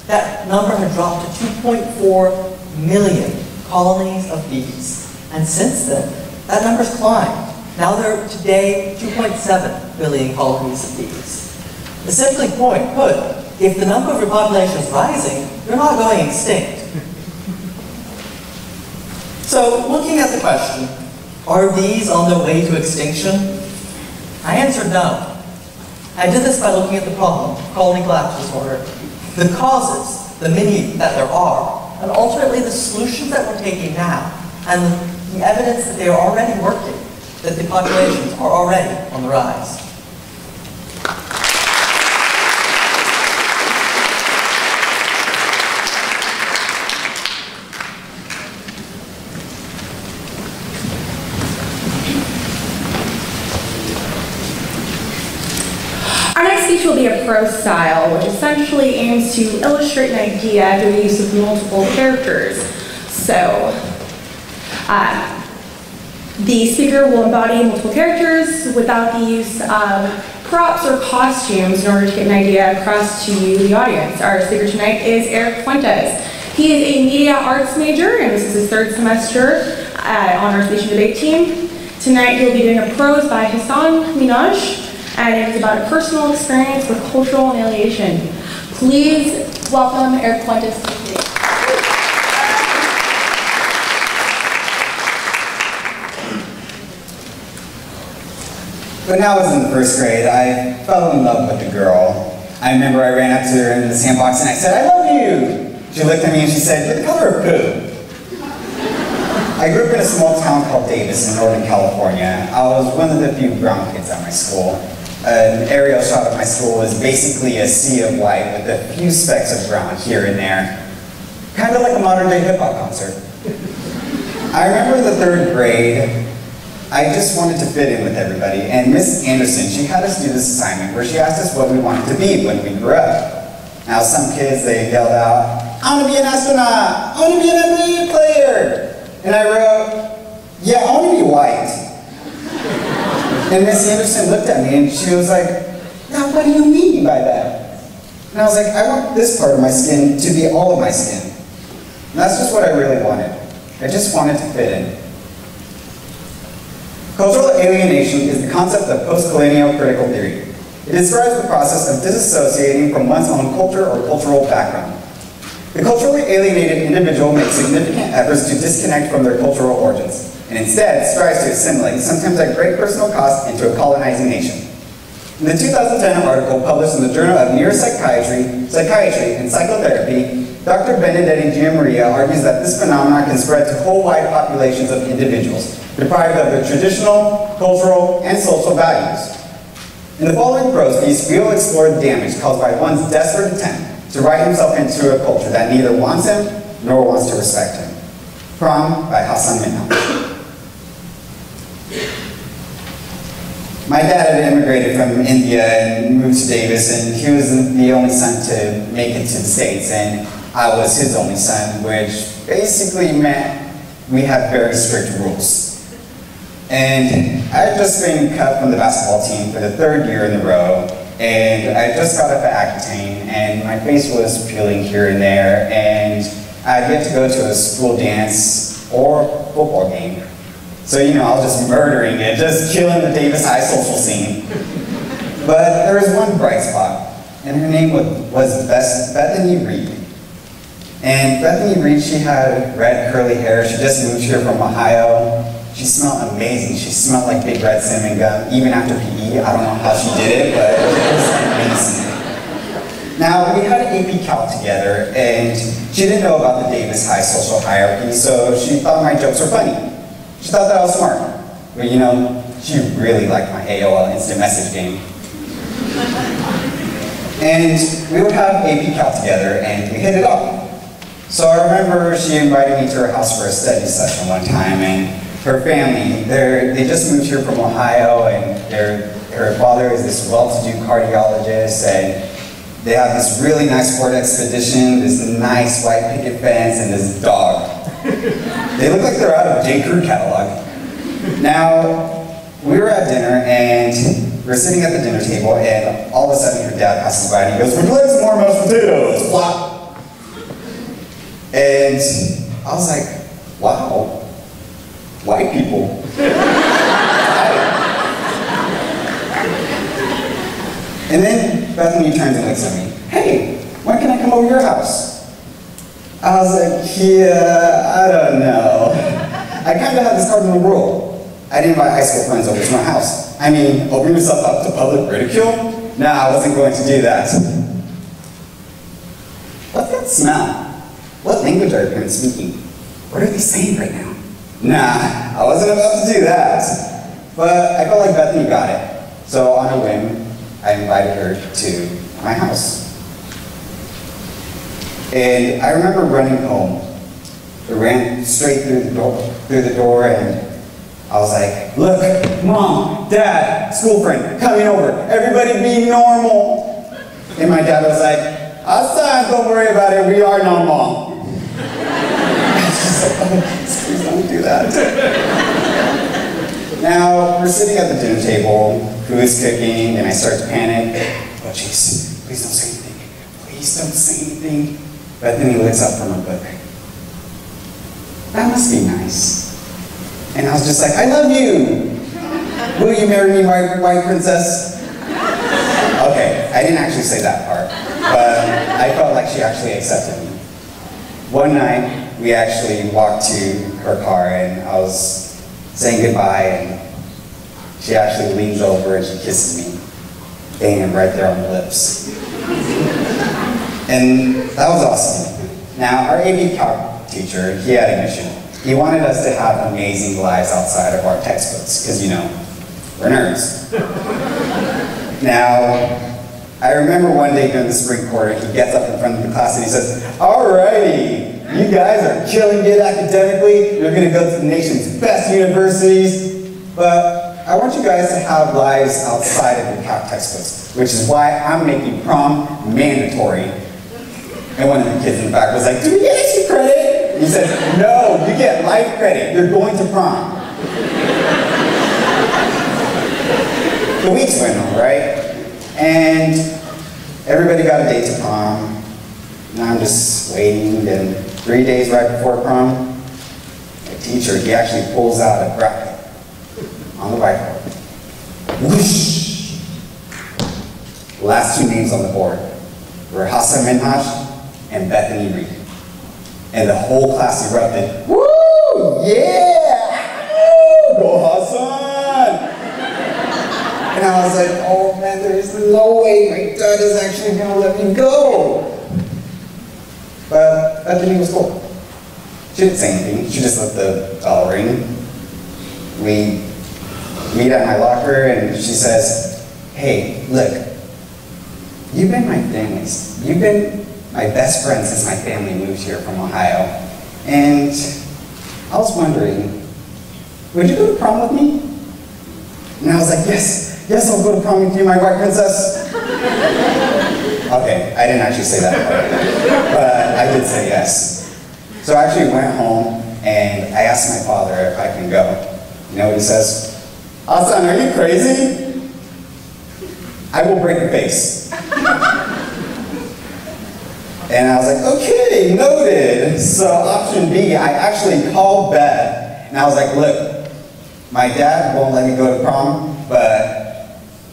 that number had dropped to 2.4 million colonies of bees. And since then, that number's climbed. Now there are today 2.7 billion colonies of bees. Simply point put, if the number of your population is rising, you're not going extinct. So looking at the question, are bees on their way to extinction? I answered no. I did this by looking at the problem, colony collapse disorder, the causes, the many that there are, and ultimately the solutions that we're taking now, and the evidence that they are already working, that the populations are already on the rise.
Our next speech will be a prose style, which essentially aims to illustrate an idea through the use of multiple characters. So, uh, the speaker will embody multiple characters without the use of props or costumes in order to get an idea across to you, the audience. Our speaker tonight is Eric Fuentes. He is a media arts major, and this is his third semester uh, on our and debate team. Tonight he'll be doing a prose by Hassan Minhaj, and it is about a personal experience with cultural annihilation. Please welcome Eric Fuentes to the stage.
When I was in the first grade, I fell in love with a girl. I remember I ran up to her in the sandbox and I said, I love you. She looked at me and she said, you're the color of poo. I grew up in a small town called Davis in Northern California. I was one of the few brown kids at my school. An aerial shot of my school was basically a sea of white with a few specks of brown here and there. Kind of like a modern day hip hop concert. I remember the third grade, I just wanted to fit in with everybody, and Miss Anderson, she had us do this assignment where she asked us what we wanted to be when we grew up. Now some kids, they yelled out, I want to be an astronaut, I want to be an NBA player. And I wrote, yeah, I want to be white. And Miss Anderson looked at me and she was like, now what do you mean by that? And I was like, I want this part of my skin to be all of my skin. And that's just what I really wanted. I just wanted to fit in. Cultural alienation is the concept of post-colonial critical theory. It describes the process of disassociating from one's own culture or cultural background. The culturally alienated individual makes significant efforts to disconnect from their cultural origins, and instead strives to assimilate, sometimes at great personal cost, into a colonizing nation. In the 2010 article published in the Journal of Neuropsychiatry, Psychiatry, and Psychotherapy, Dr. Benedetti Gianmaria argues that this phenomenon can spread to whole wide populations of individuals, deprived of their traditional, cultural, and social values. In the following prose piece, we will explore the damage caused by one's desperate attempt to write himself into a culture that neither wants him nor wants to respect him. Prom by Hassan Minhaj. My dad had immigrated from India and moved to Davis, and he was the only son to make it to the States, and I was his only son, which basically meant we had very strict rules. And I had just been cut from the basketball team for the third year in a row, and I just got up at Accutane, and my face was peeling here and there, and I had yet to go to a school dance or football game. So, you know, I was just murdering it, just killing the Davis High social scene. But there was one bright spot, and her name was, was Bethany Reed. And Bethany Reed, she had red curly hair. She just moved here from Ohio. She smelled amazing. She smelled like Big Red Cinnamon Gum, even after PE. I don't know how she did it, but it was amazing. Now, we had AP Calc together, and she didn't know about the Davis High social hierarchy, so she thought my jokes were funny. She thought that I was smart. But you know, she really liked my AOL instant message game. And we would have AP Calc together, and we hit it off. So I remember she invited me to her house for a study session one time, and her family, they're, they just moved here from Ohio, and their, her father is this well-to-do cardiologist, and they have this really nice Ford Expedition, this nice white picket fence, and this dog. they look like they're out of J. Crew catalog. Now, we were at dinner, and we're sitting at the dinner table, and all of a sudden her dad passes by, and he goes, like some more mashed potatoes? Plop. And I was like, wow, white people. and then Bethany turns and looks at me, hey, when can I come over to your house? I was like, yeah, I don't know. I kind of had this cardinal rule. I didn't invite high school friends over to my house. I mean, open yourself up to public ridicule? Nah, I wasn't going to do that. What's that smell? What language are your parents speaking? What are they saying right now? Nah, I wasn't about to do that. But I felt like Bethany got it. So on a whim, I invited her to my house. And I remember running home. I ran straight through the door, through the door, and I was like, "Look, mom, dad, school friend, coming over. Everybody be normal." And my dad was like, "Hassan, don't worry about it. We are normal." I was just like, "Oh, please oh, don't do that." now we're sitting at the dinner table. Food is cooking, and I start to panic. Oh, jeez, please don't say anything. Please don't say anything. Bethany looks up from her book. That must be nice. And I was just like, I love you. Will you marry me, my white princess? Okay, I didn't actually say that part, but I felt like she actually accepted me. One night, we actually walked to her car and I was saying goodbye and she actually leans over and she kisses me. Bam, right there on the lips. And that was awesome. Now, our AP Calc teacher, he had a mission. He wanted us to have amazing lives outside of our textbooks, because, you know, we're nerds. now, I remember one day during the spring quarter, he gets up in front of the class and he says, Alrighty, you guys are killing it academically, you're gonna go to the nation's best universities, but I want you guys to have lives outside of the calc textbooks, which is why I'm making prom mandatory. And one of the kids in the back was like, do we get extra credit? And he said, no, you get life credit. You're going to prom. the weeks went on, right? And everybody got a date to prom. Now I'm just waiting, and three days right before prom, the teacher, he actually pulls out a graphic on the whiteboard. Whoosh! Last two names on the board were Hassan Minhaj and Bethany Reed. And the whole class erupted, Woo! Yeah! Go Hassan! And I was like, oh man, there's no way my dad is actually gonna let me go. But Bethany was cool. She didn't say anything, she just let the bell ring. We meet at my locker and she says, hey, look, you've been my family's, you've been my best friend since my family moved here from Ohio. And I was wondering, would you go to prom with me? And I was like, yes, yes, I'll go to prom with you, my white princess. okay, I didn't actually say that but did say yes. So I actually went home and I asked my father if I can go. You know what he says? Oh, Hassan, are you crazy? I will break your face. And I was like, okay, noted. So option B, I actually called Beth, and I was like, look, my dad won't let me go to prom, but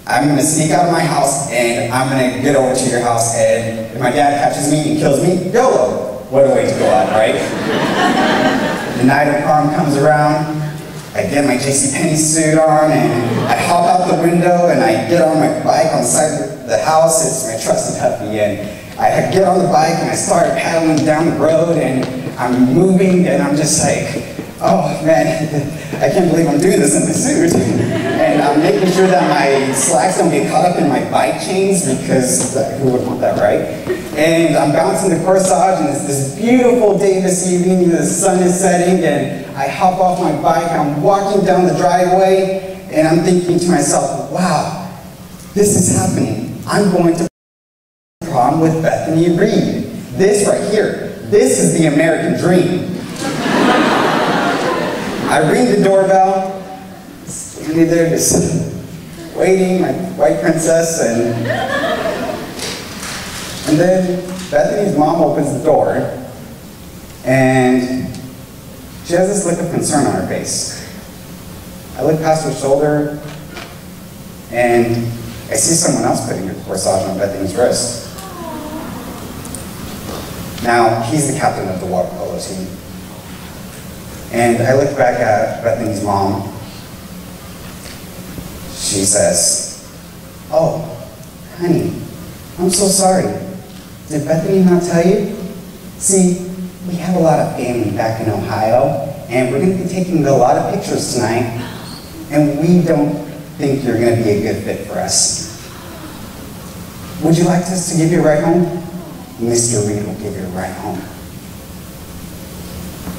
I'm gonna sneak out of my house and I'm gonna get over to your house, and if my dad catches me and kills me, YOLO. What a way to go out, right? the night of prom comes around, I get my JCPenney suit on and I hop out the window and I get on my bike on the side of the house. It's my trusted Huffy and I get on the bike and I start paddling down the road and I'm moving and I'm just like, oh man, I can't believe I'm doing this in the suit. And I'm making sure that my slacks don't get caught up in my bike chains because that, who would want that, right? And I'm bouncing the corsage and it's this beautiful day this evening, the sun is setting and I hop off my bike, I'm walking down the driveway and I'm thinking to myself, wow, this is happening. I'm going to prom with Bethany Reed. This right here, this is the American dream. I ring the doorbell, standing there just waiting, my white princess, and and then Bethany's mom opens the door, and she has this look of concern on her face. I look past her shoulder, and I see someone else putting a corsage on Bethany's wrist. Now, he's the captain of the water polo team. And I look back at Bethany's mom. She says, Oh, honey, I'm so sorry. Did Bethany not tell you? See, we have a lot of family back in Ohio, and we're going to be taking a lot of pictures tonight, and we don't think you're going to be a good fit for us. Would you like us to give you a ride home? Mr. Reed will give you a ride home.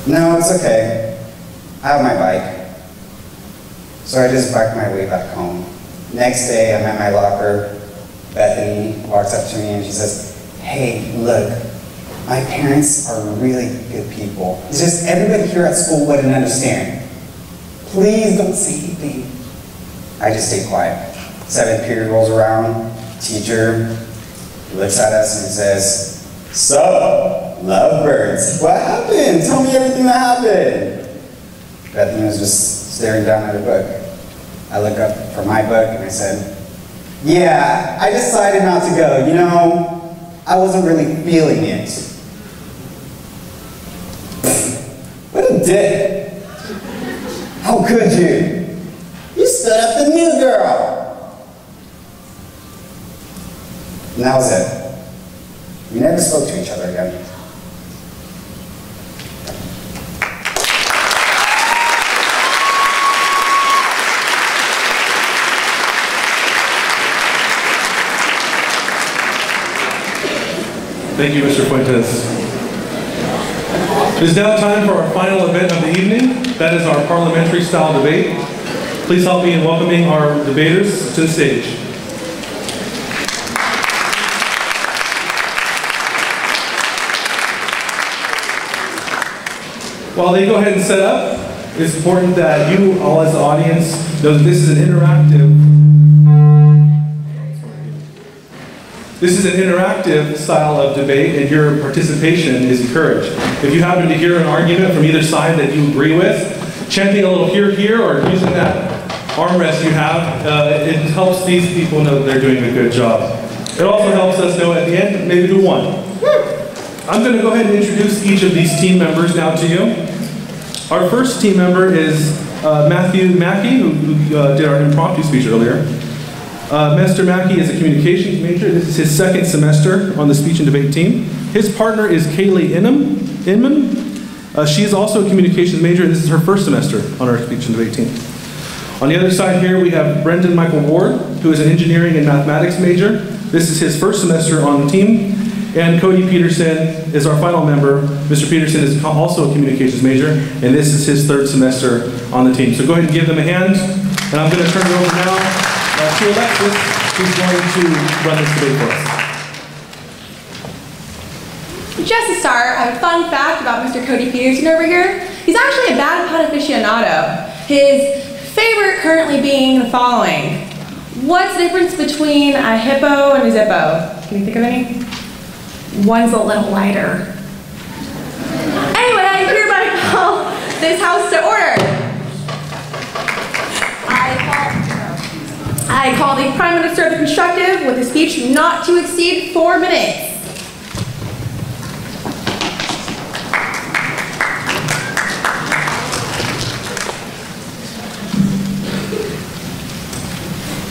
No, it's okay. I have my bike. So I just biked my way back home. Next day, I'm at my locker. Bethany walks up to me and she says, Hey, look, my parents are really good people. It's just everybody here at school wouldn't understand. Please don't say anything. I just stay quiet. Seventh period rolls around. Teacher looks at us and says, So, lovebirds, what happened? Tell me everything that happened. Bethany was just staring down at her book. I look up from my book and I said, Yeah, I decided not to go. You know, I wasn't really feeling it. What a dick. How could you? You stood up the new girl. And that was it. We never spoke to each other again.
Thank you, Mr. Fuentes. It is now time for our final event of the evening. That is our parliamentary style debate. Please help me in welcoming our debaters to the stage. While they go ahead and set up, it's important that you, all as the audience, know that this is an interactive This is an interactive style of debate, and your participation is encouraged. If you happen to hear an argument from either side that you agree with, chanting a little here, here, or using that armrest you have, uh, it helps these people know that they're doing a good job. It also helps us know at the end maybe who won. I'm going to go ahead and introduce each of these team members now to you. Our first team member is uh, Matthew Mackey, who, who uh, did our impromptu speech earlier. Uh, Mr. Mackey is a communications major. This is his second semester on the speech and debate team. His partner is Kaylee Inman. Inman. Uh, she is also a communications major, and this is her first semester on our speech and debate team. On the other side here, we have Brendan Michael Ward, who is an engineering and mathematics major. This is his first semester on the team. And Cody Peterson is our final member. Mr. Peterson is also a communications major, and this is his third semester on the team. So go ahead and give them a hand. And I'm going to turn it over now to Alexis, who's going to run this debate for us.
Just to start, I have a fun fact about Mr. Cody Peterson over here. He's actually a bad pun aficionado. His favorite currently being the following. What's the difference between a hippo and a zippo? Can you think of any? One's a little lighter. Anyway, I hereby call this house to order. I call, I call the Prime Minister of the Constructive with a speech not to exceed four minutes.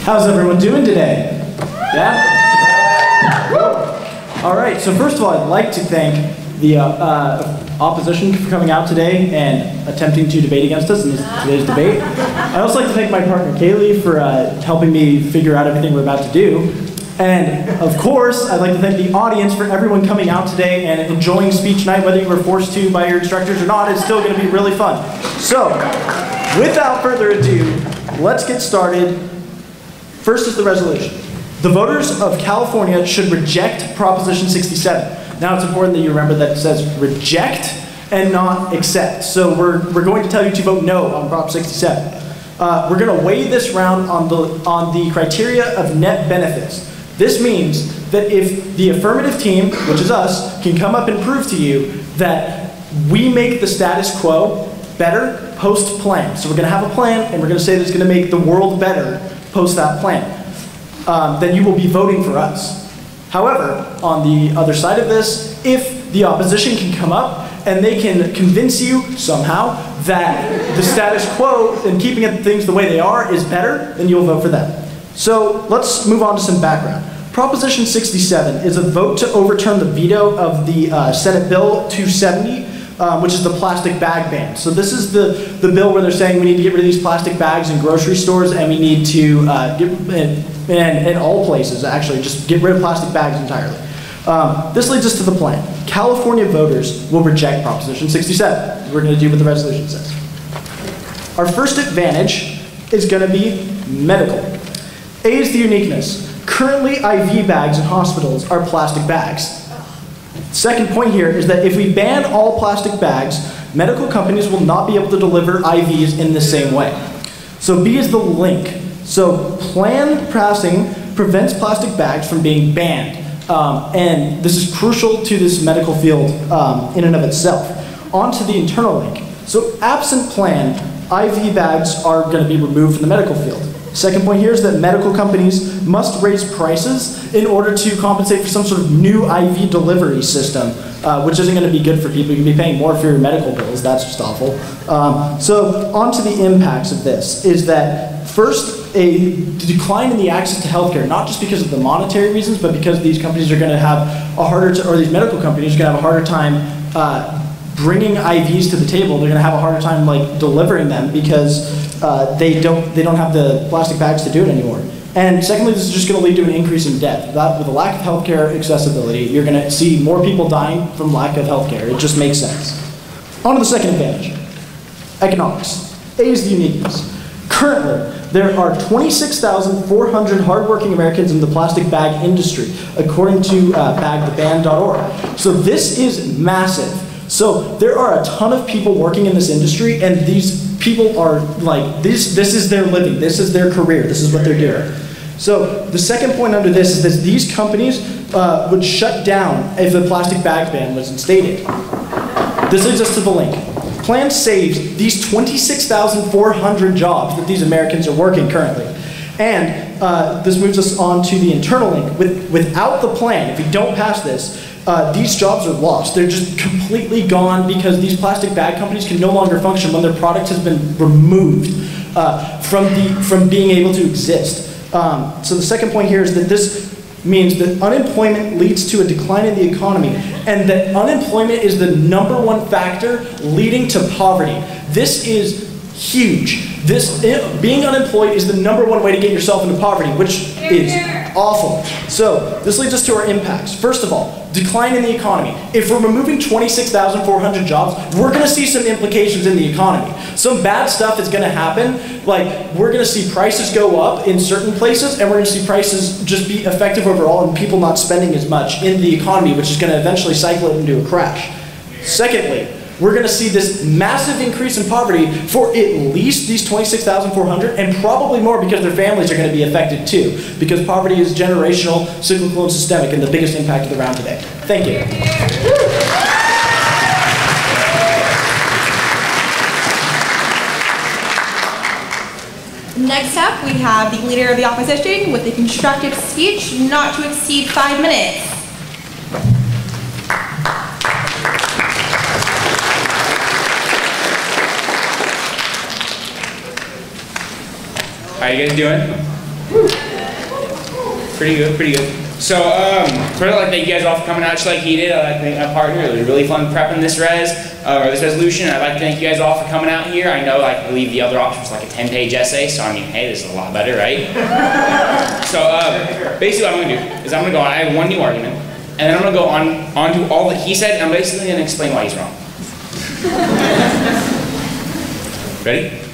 How's everyone doing today? Yeah? All right, so first of all, I'd like to thank the uh, uh, opposition for coming out today and attempting to debate against us in this, today's debate. I'd also like to thank my partner Kaylee for uh, helping me figure out everything we're about to do. And of course, I'd like to thank the audience for everyone coming out today and enjoying speech night, whether you were forced to by your instructors or not, it's still gonna be really fun. So, without further ado, let's get started First is the resolution. The voters of California should reject Proposition 67. Now it's important that you remember that it says reject and not accept. So we're, we're going to tell you to vote no on Prop 67. Uh, we're going to weigh this round on the, on the criteria of net benefits. This means that if the affirmative team, which is us, can come up and prove to you that we make the status quo better post plan. So we're going to have a plan, and we're going to say that it's going to make the world better post that plan. Um, then you will be voting for us. However, on the other side of this, if the opposition can come up and they can convince you somehow that the status quo and keeping things the way they are is better, then you'll vote for them. So let's move on to some background. Proposition 67 is a vote to overturn the veto of the uh, Senate Bill 270, um, which is the plastic bag ban. So this is the, the bill where they're saying we need to get rid of these plastic bags in grocery stores and we need to uh, get, and, in all places actually, just get rid of plastic bags entirely. Um, this leads us to the plan. California voters will reject Proposition 67. We're going to do what the resolution says. Our first advantage is going to be medical. A is the uniqueness. Currently, IV bags in hospitals are plastic bags. Second point here is that if we ban all plastic bags, medical companies will not be able to deliver IVs in the same way. So B is the link. So planned passing prevents plastic bags from being banned. Um, and this is crucial to this medical field um, in and of itself. On to the internal link. So absent plan, IV bags are going to be removed from the medical field. Second point here is that medical companies must raise prices in order to compensate for some sort of new IV delivery system, uh, which isn't going to be good for people. You can be paying more for your medical bills. That's just awful. Um, so on to the impacts of this is that first, a decline in the access to healthcare, not just because of the monetary reasons, but because these companies are going to have a harder, to, or these medical companies are going to have a harder time uh, bringing IVs to the table. They're going to have a harder time like delivering them because uh, they don't they don't have the plastic bags to do it anymore. And secondly, this is just going to lead to an increase in death. That, with a lack of healthcare accessibility, you're going to see more people dying from lack of healthcare. It just makes sense. On to the second advantage, economics. A is the uniqueness. Currently, there are 26,400 hardworking Americans in the plastic bag industry, according to uh, bagtheband.org. So this is massive. So there are a ton of people working in this industry, and these people are like, this, this is their living, this is their career, this is what they're doing. So the second point under this is that these companies uh, would shut down if the plastic bag ban was instated. This leads us to the link. Plan saves these 26,400 jobs that these Americans are working currently. And uh, this moves us on to the internal link. With, without the plan, if we don't pass this, uh, these jobs are lost. They're just completely gone because these plastic bag companies can no longer function when their product has been removed uh, from, the, from being able to exist. Um, so the second point here is that this means that unemployment leads to a decline in the economy and that unemployment is the number one factor leading to poverty. This is huge. This being unemployed is the number one way to get yourself into poverty, which is awful. So this leads us to our impacts. First of all, decline in the economy. If we're removing 26,400 jobs, we're going to see some implications in the economy. Some bad stuff is going to happen. Like we're going to see prices go up in certain places, and we're going to see prices just be effective overall, and people not spending as much in the economy, which is going to eventually cycle it into a crash. Secondly, we're going to see this massive increase in poverty for at least these 26,400 and probably more because their families are going to be affected too because poverty is generational, cyclical, and systemic and the biggest impact of the round today. Thank you.
Next up, we have the Leader of the Opposition with a constructive speech not to exceed five minutes.
How you guys doing? Pretty good, pretty good. So, um, first I'd like to thank you guys all for coming out just like he did. I'd like to thank my partner. It was really fun prepping this res, uh, or this resolution. I'd like to thank you guys all for coming out here. I know, I believe the other option was like a 10-page essay, so I mean, hey, this is a lot better, right? so, uh, basically what I'm gonna do is I'm gonna go I have one new argument, and then I'm gonna go on, on to all that he said, and I'm basically gonna explain why he's wrong. Ready?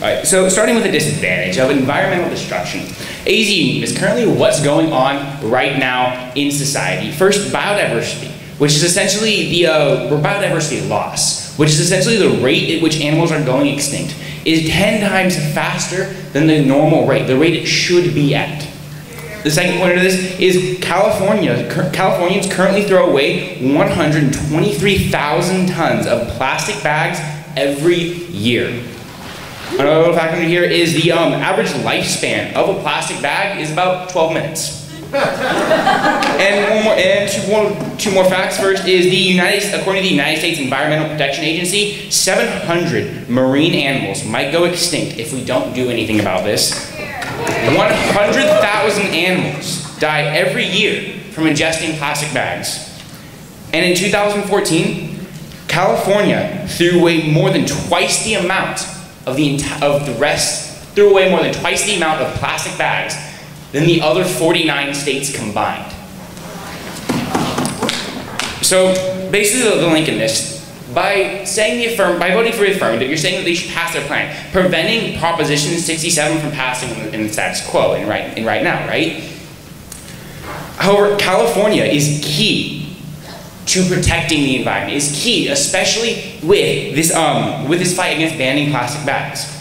Alright, so starting with the disadvantage of environmental destruction. AZ is currently what's going on right now in society. First, biodiversity, which is essentially the uh, biodiversity loss, which is essentially the rate at which animals are going extinct, is 10 times faster than the normal rate, the rate it should be at. the second point of this is California. Californians currently throw away 123,000 tons of plastic bags every year. Another little fact under here is the um, average lifespan of a plastic bag is about 12 minutes. and one more, and two more, two more facts. First is the United, according to the United States Environmental Protection Agency, 700 marine animals might go extinct if we don't do anything about this. 100,000 animals die every year from ingesting plastic bags. And in 2014, California threw away more than twice the amount of the, of the rest, threw away more than twice the amount of plastic bags than the other 49 states combined. So basically the, the link in this, by saying the affirm, by voting for the affirmative, you're saying that they should pass their plan, preventing Proposition 67 from passing in the, in the status quo in right, in right now, right? However, California is key to protecting the environment. Is key, especially with this um, with this fight against banning plastic bags.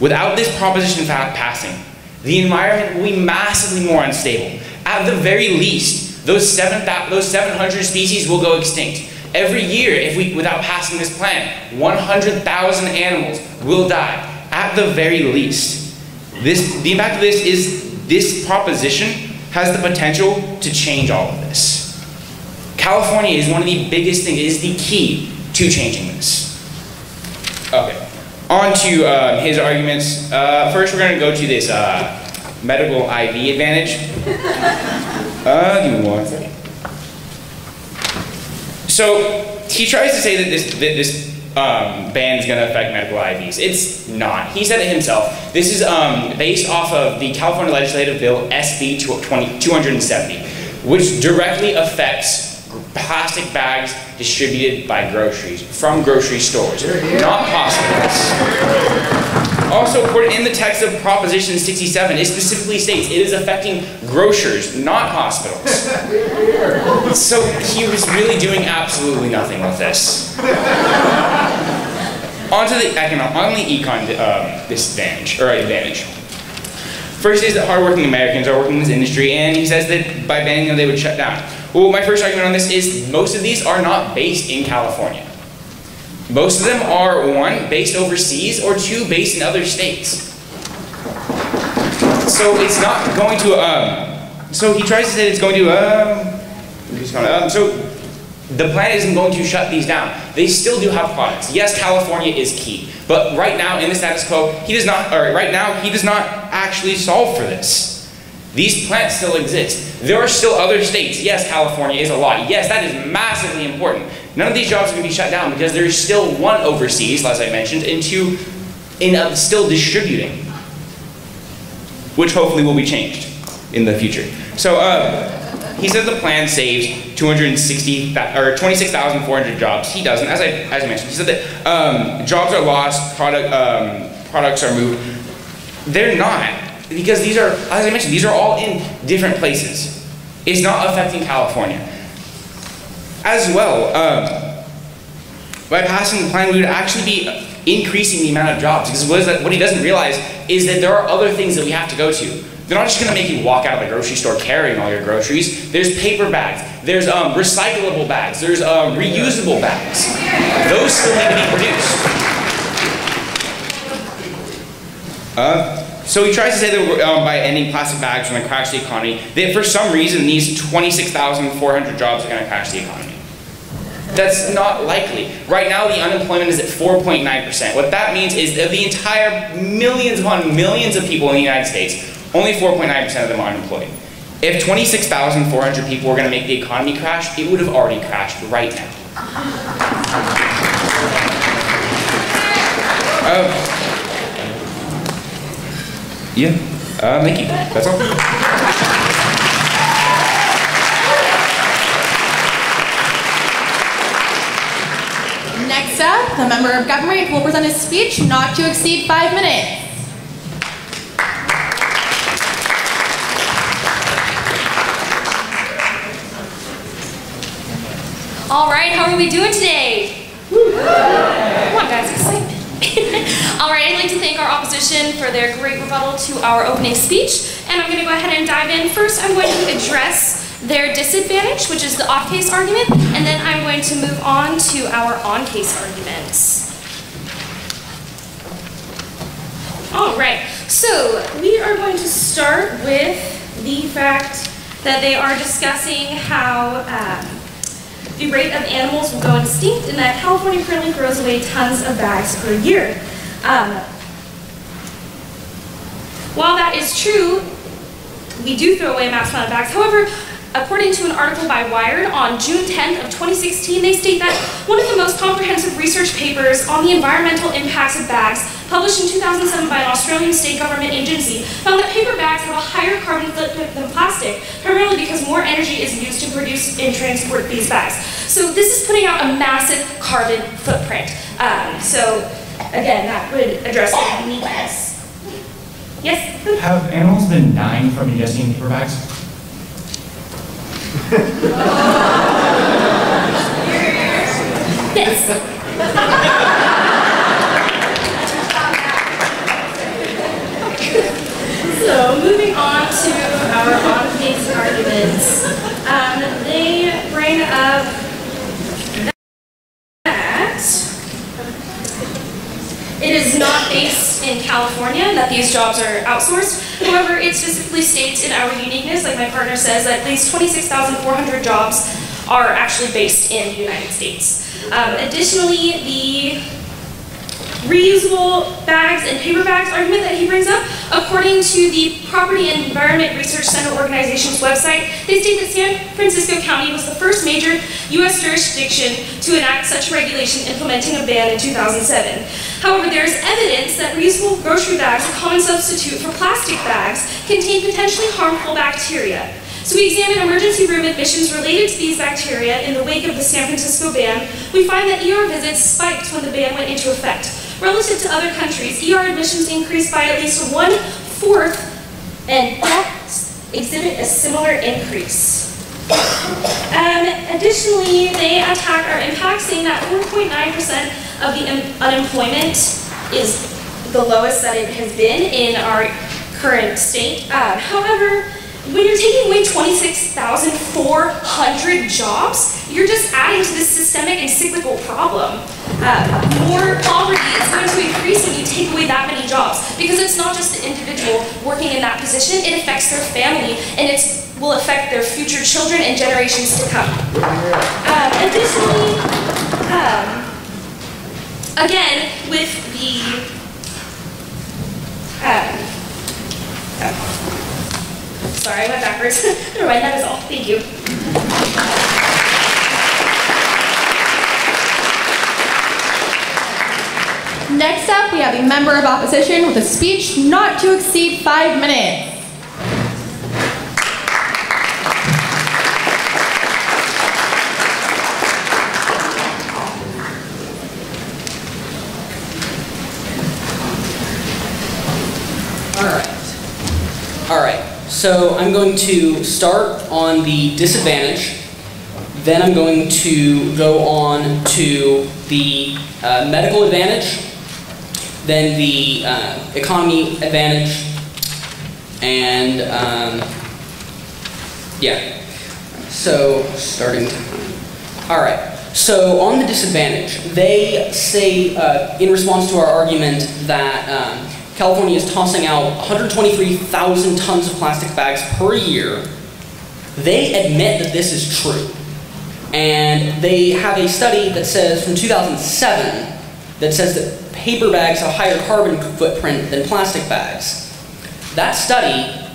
Without this proposition passing, the environment will be massively more unstable. At the very least, those seven thou- those 700 species will go extinct. Every year, if we without passing this plan, 100,000 animals will die. At the very least, this the impact of this is this proposition has the potential to change all of this. California is one of the biggest things, it is the key to changing this. Okay, on to um, his arguments. Uh, first, we're going to go to this uh, medical IV advantage. Uh, give me one second. So, he tries to say that this, that this um, ban is going to affect medical IVs. It's not. He said it himself. This is um, based off of the California Legislative Bill SB 20 270, which directly affects plastic bags distributed by groceries from grocery stores, not hospitals. Also, according in the text of Proposition 67, it specifically states it is affecting grocers, not hospitals. So he was really doing absolutely nothing with this. On to the economic, on the econ um, disadvantage, or advantage. First is that hardworking Americans are working in this industry, and he says that by banning them, they would shut down. Well, my first argument on this is most of these are not based in California. Most of them are one, based overseas, or two, based in other states. So it's not going to, um, so he tries to say it's going to, um, um, so the plan isn't going to shut these down. They still do have products. Yes, California is key, but right now in the status quo, he does not, or right now, he does not actually solve for this. These plants still exist. There are still other states. Yes, California is a lot. Yes, that is massively important. None of these jobs are going to be shut down because there is still one overseas, as I mentioned, and two in uh, still distributing, which hopefully will be changed in the future. So uh, he says the plan saves 260 or 26,400 jobs. He doesn't, as I as I mentioned. He said that um, jobs are lost, product um, products are moved. They're not because these are, as I mentioned, these are all in different places. It's not affecting California. As well, um, by passing the plan, we would actually be increasing the amount of jobs. Because what, that, what he doesn't realize is that there are other things that we have to go to. They're not just going to make you walk out of the grocery store carrying all your groceries. There's paper bags. There's um, recyclable bags. There's um, reusable bags. Those still need to be produced. Uh, so he tries to say that um, by ending plastic bags going to crash the economy, that for some reason these 26,400 jobs are going to crash the economy. That's not likely. Right now, the unemployment is at 4.9%. What that means is that the entire millions upon millions of people in the United States, only 4.9% of them are unemployed. If 26,400 people were going to make the economy crash, it would have already crashed right now. Uh, yeah, uh, thank you. That's all.
Next up, the member of government will present his speech not to exceed five minutes.
All right, how are we doing today? Come on, guys, excitement. All right, I'd like to thank for their great rebuttal to our opening speech, and I'm going to go ahead and dive in. First, I'm going to address their disadvantage, which is the off-case argument, and then I'm going to move on to our on-case arguments. All right, so we are going to start with the fact that they are discussing how um, the rate of animals will go extinct and that California currently throws away tons of bags per year. Um, while that is true, we do throw away a mass amount of bags. However, according to an article by Wired on June 10th of 2016, they state that one of the most comprehensive research papers on the environmental impacts of bags, published in 2007 by an Australian state government agency, found that paper bags have a higher carbon footprint than plastic, primarily because more energy is used to produce and transport these bags. So this is putting out a massive carbon footprint. Um, so again, that would address the uniqueness. Yes?
Have animals been dying from ingesting paper bags?
Yes. So moving on to our on-case arguments, um, they bring up that it is not based in California that these jobs are outsourced. However, it specifically states in our uniqueness, like my partner says, that these 26,400 jobs are actually based in the United States. Um, additionally, the reusable bags and paper bags argument that he brings up, according to the Property and Environment Research Center organization's website, they state that San Francisco County was the first major U.S. jurisdiction to enact such regulation implementing a ban in 2007. However, there is evidence that reusable grocery bags, a common substitute for plastic bags, contain potentially harmful bacteria. So we examine emergency room admissions related to these bacteria in the wake of the San Francisco ban. We find that ER visits spiked when the ban went into effect. Relative to other countries, ER admissions increased by at least one-fourth and exhibit a similar increase. Um, additionally, they attack our impact, saying that 4.9% of the un unemployment is the lowest that it has been in our current state. Um, however, when you're taking away 26,400 jobs, you're just adding to this systemic and cyclical problem. Uh, more poverty is going to increase when you take away that many jobs because it's not just the individual working in that position, it affects their family and it will affect their future children and generations to come. Um, additionally, um, again, with the um, oh. Sorry, I went backwards. Never mind, that is all. Thank you.
Next up, we have a member of opposition with a speech not to exceed five minutes.
So I'm going to start on the disadvantage. Then I'm going to go on to the uh, medical advantage, then the uh, economy advantage, and um, yeah. So starting. time. All right. So on the disadvantage, they say uh, in response to our argument that um, California is tossing out 123,000 tons of plastic bags per year. They admit that this is true. And they have a study that says from 2007 that says that paper bags have a higher carbon footprint than plastic bags. That study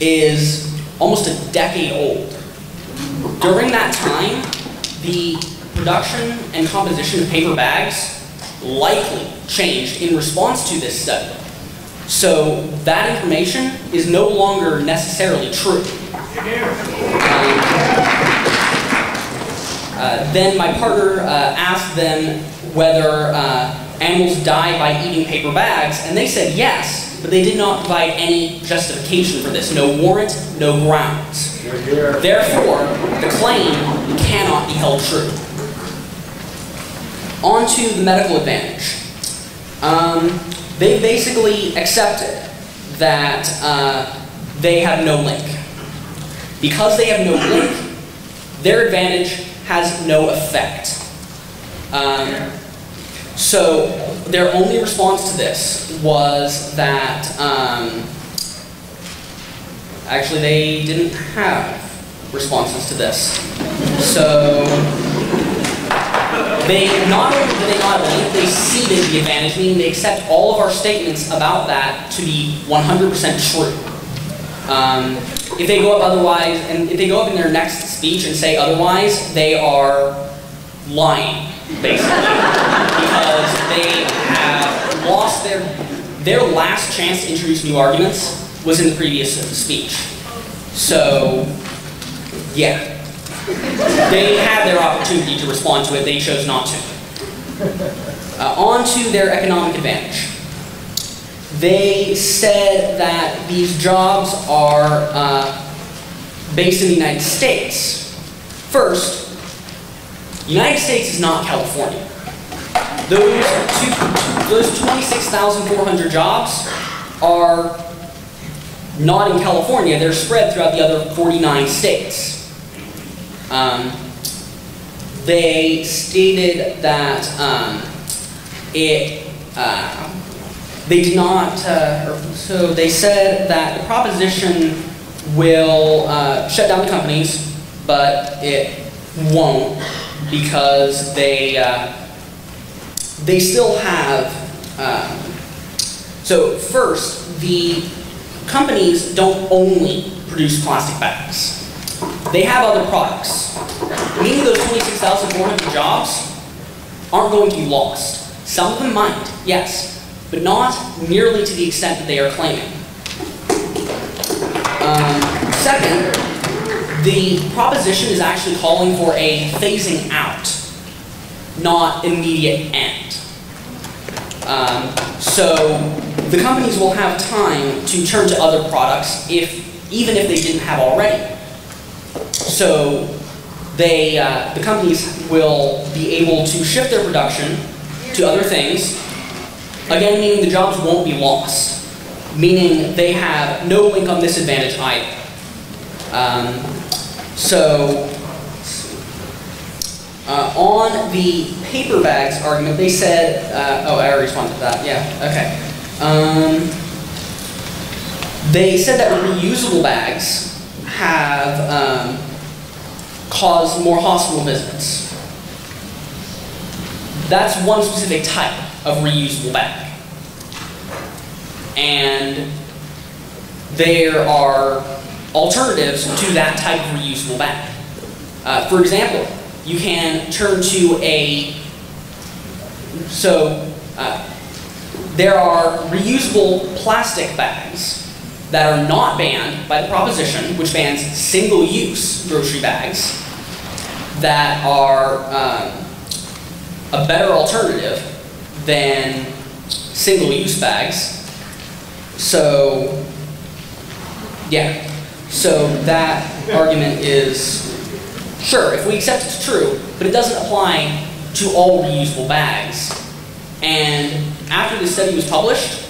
is almost a decade old. During that time, the production and composition of paper bags likely changed in response to this study. So that information is no longer necessarily true. Uh, then my partner uh, asked them whether uh, animals die by eating paper bags, and they said yes, but they did not provide any justification for this. No warrant, no grounds. Therefore, the claim cannot be held true. On to the medical advantage. Um, they basically accepted that uh, they have no link. Because they have no link, their advantage has no effect. Um, so their only response to this was that um, actually they didn't have responses to this. So they not only do they not have they ceded the advantage, meaning they accept all of our statements about that to be 100% true. Um, if they go up otherwise, and if they go up in their next speech and say otherwise, they are lying, basically, because they have lost their their last chance to introduce new arguments was in the previous speech. So, yeah, they had their opportunity to respond to it. They chose not to. Uh, on to their economic advantage they said that these jobs are uh, based in the United States. First, the United States is not California. Those, two, those 26,400 jobs are not in California. They're spread throughout the other 49 states. Um, they stated that um, it uh, they did not, uh, so they said that the proposition will uh, shut down the companies, but it won't because they, uh, they still have, um, so first, the companies don't only produce plastic bags. They have other products, meaning those 26,400 jobs aren't going to be lost. Some of them might, yes, but not nearly to the extent that they are claiming. Um, second, the proposition is actually calling for a phasing out, not immediate end. Um, so the companies will have time to turn to other products if, even if they didn't have already. So they, uh, the companies will be able to shift their production to other things Again, meaning the jobs won't be lost, meaning they have no link on this advantage either. Um, so, uh, on the paper bags argument, they said, uh, oh, I already responded to that, yeah, okay. Um, they said that reusable bags have um, caused more hospital visits. That's one specific type of reusable bag. And there are alternatives to that type of reusable bag. Uh, for example, you can turn to a, so uh, there are reusable plastic bags that are not banned by the proposition, which bans single-use grocery bags, that are um, a better alternative than single-use bags. So, yeah. So that argument is, sure, if we accept it's true, but it doesn't apply to all reusable bags. And after this study was published,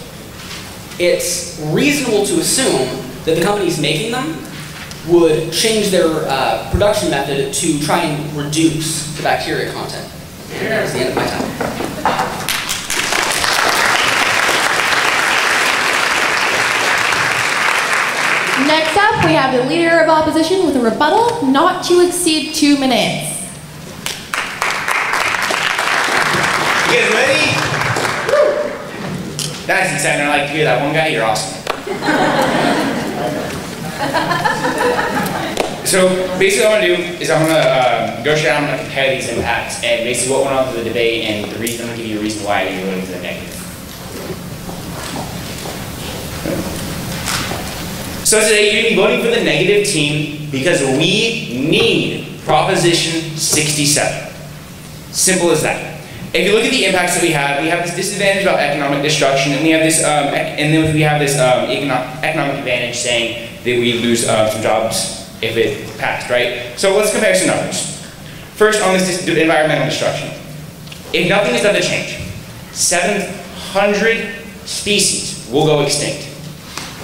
it's reasonable to assume that the companies making them would change their uh, production method to try and reduce the bacteria content. And that's the end of my time.
Next up, we have the Leader of Opposition with a rebuttal not to exceed two minutes.
You guys ready? That's. I like to hear that. One guy, you're awesome. so basically what I'm going to do is I'm going to um, go straight I'm to compare these impacts and basically what went on to the debate and the reason, I'm going to give you a reason why you're voting for the negative. So today you're gonna be voting for the negative team because we need Proposition 67. Simple as that. If you look at the impacts that we have, we have this disadvantage about economic destruction, and we have this, um, and then we have this um, economic advantage saying that we lose uh, some jobs if it passed, right? So let's compare some numbers. First, on this environmental destruction. If nothing is done to change, 700 species will go extinct.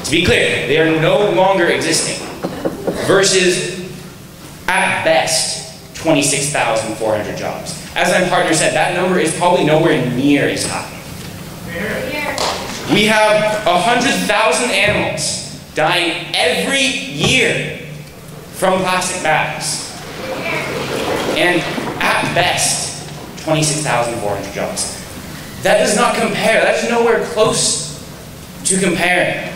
To be clear, they are no longer existing. Versus, at best, 26,400 jobs. As my partner said, that number is probably nowhere near as high. We have 100,000 animals dying every year from plastic bags. And at best, 26,400 jobs. That does not compare. That's nowhere close to comparing.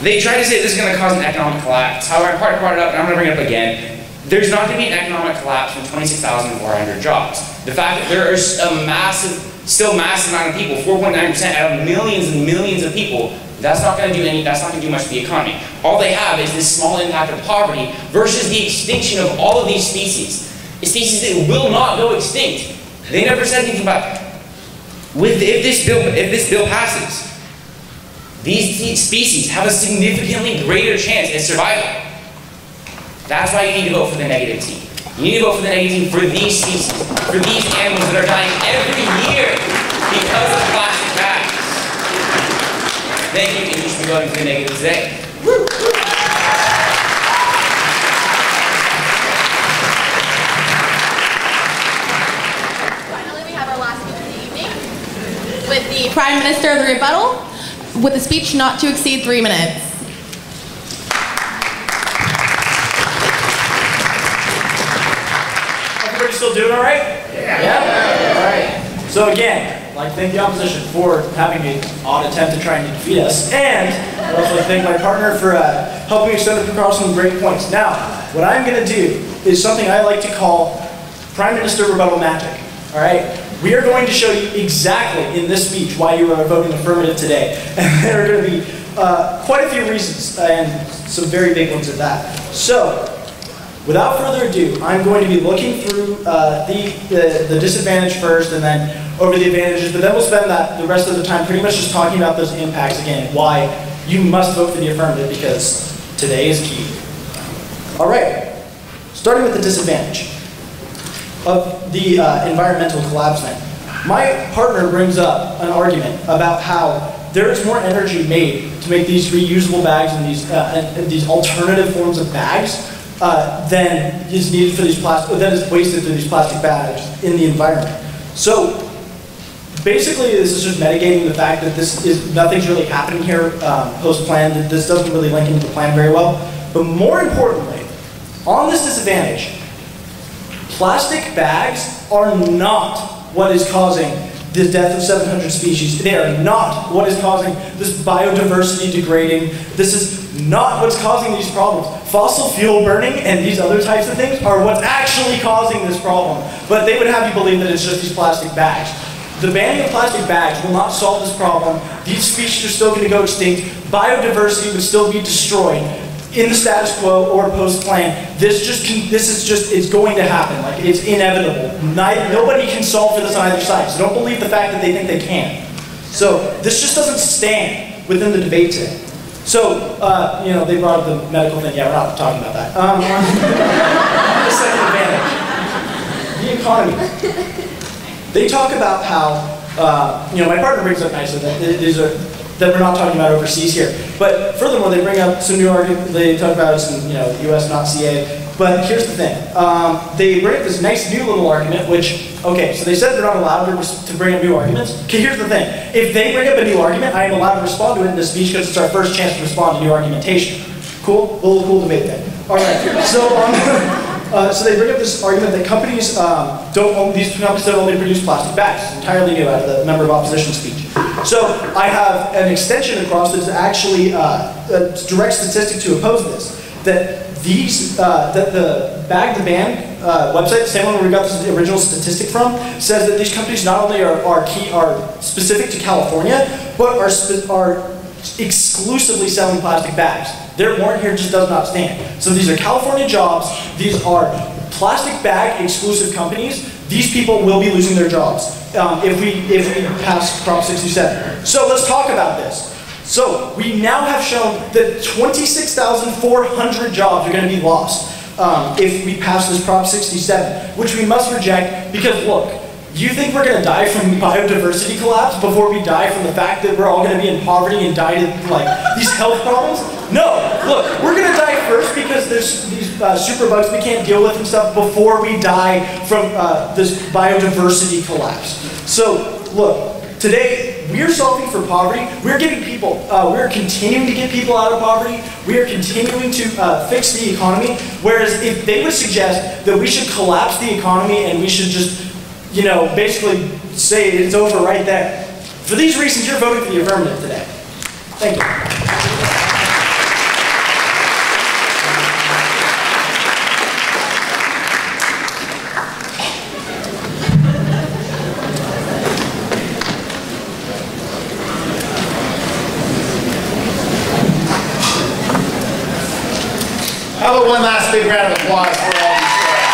They try to say this is going to cause an economic collapse. However, I part brought it up, and I'm going to bring it up again. There's not going to be an economic collapse from 26,400 jobs. The fact that there is a massive, still massive amount of people, 4.9% out of millions and millions of people, that's not going to do any, that's not going to do much for the economy. All they have is this small impact of poverty versus the extinction of all of these species. Species that will not go extinct. They never said anything about with if this bill if this bill passes, these species have a significantly greater chance at survival. That's why you need to vote for the negative team. You need to vote for the negative team for these species, for these animals that are dying every year because of plastic bags. Thank you, and you should be voting for the negative today.
Finally, we have our last speech of the evening with the Prime Minister of the rebuttal with a speech not to exceed three minutes.
Still doing all right? Yeah. All right. So again, I'd like to thank the opposition for having an odd attempt to try and defeat us, and I'd also like to thank my partner for uh, helping me send across some great points. Now, what I'm going to do is something I like to call Prime Minister rebuttal magic. All right. We are going to show you exactly in this speech why you are voting affirmative today, and there are going to be uh, quite a few reasons, and some very big ones at that. So, Without further ado, I'm going to be looking through uh, the, the, the disadvantage first and then over the advantages, but then we'll spend that, the rest of the time pretty much just talking about those impacts again, why you must vote for the affirmative because today is key. All right, starting with the disadvantage of the uh, environmental collapse thing. My partner brings up an argument about how there is more energy made to make these reusable bags and these, uh, and these alternative forms of bags uh, than is needed for these plastic, that is wasted through these plastic bags in the environment. So basically, this is just mitigating the fact that this is nothing's really happening here um, post-plan. That this doesn't really link into the plan very well. But more importantly, on this disadvantage, plastic bags are not what is causing the death of 700 species. They are not what is causing this biodiversity degrading. This is not what's causing these problems. Fossil fuel burning and these other types of things are what's actually causing this problem. But they would have you believe that it's just these plastic bags. The banning of plastic bags will not solve this problem. These species are still going to go extinct. Biodiversity would still be destroyed in the status quo or post-plan. This just can, this is just it's going to happen. Like it's inevitable. Neither, nobody can solve for this on either side. So don't believe the fact that they think they can. So this just doesn't stand within the debate today. So, uh, you know, they brought up the medical thing. Yeah, we're not talking about that. Um, the second advantage, the economy. They talk about how, uh, you know, my partner brings up nicely that these are that we're not talking about overseas here. But furthermore, they bring up some new argument. They talk about us in, you know, U.S. not CA. But here's the thing. Um, they bring up this nice new little argument, which, okay, so they said they're not allowed to, to bring up new arguments. Okay, here's the thing. If they bring up a new argument, I am allowed to respond to it in this speech because it's our first chance to respond to new argumentation. Cool? Little cool debate then. All right. So, um, uh, so they bring up this argument that companies um, don't own, these companies don't only produce plastic bags. It's entirely new out of the member of opposition speech. So I have an extension across that's actually uh, a direct statistic to oppose this. That these, uh, that the Bag the Ban uh, website, the same one where we got this original statistic from, says that these companies not only are, are key, are specific to California, but are, are exclusively selling plastic bags. Their warrant here just does not stand. So these are California jobs. These are plastic bag exclusive companies. These people will be losing their jobs um, if we if we pass Prop 67. So let's talk about this. So we now have shown that 26,400 jobs are going to be lost um, if we pass this Prop 67, which we must reject because look, you think we're going to die from biodiversity collapse before we die from the fact that we're all going to be in poverty and die to like these health problems? No. Look, we're going to die first because there's these uh, superbugs we can't deal with and stuff before we die from uh, this biodiversity collapse. So, look, today we're solving for poverty. We're getting people, uh, we're continuing to get people out of poverty. We are continuing to uh, fix the economy. Whereas if they would suggest that we should collapse the economy and we should just you know, basically say it's over right there. For these reasons, you're voting for the affirmative today. Thank you.
One last big round of applause for all these guys.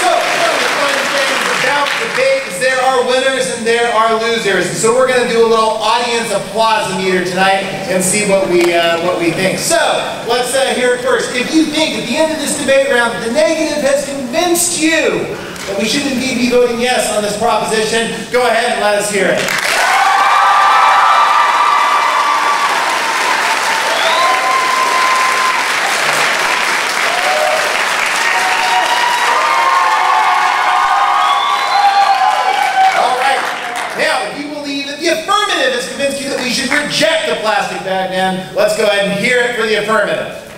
So, one the fun things about debate is there are winners and there are losers. So we're going to do a little audience applause meter tonight and see what we uh, what we think. So let's uh, hear it first. If you think at the end of this debate round the negative has convinced you that we should indeed be voting yes on this proposition, go ahead and let us hear it. That ban, let's go ahead and hear it for the affirmative.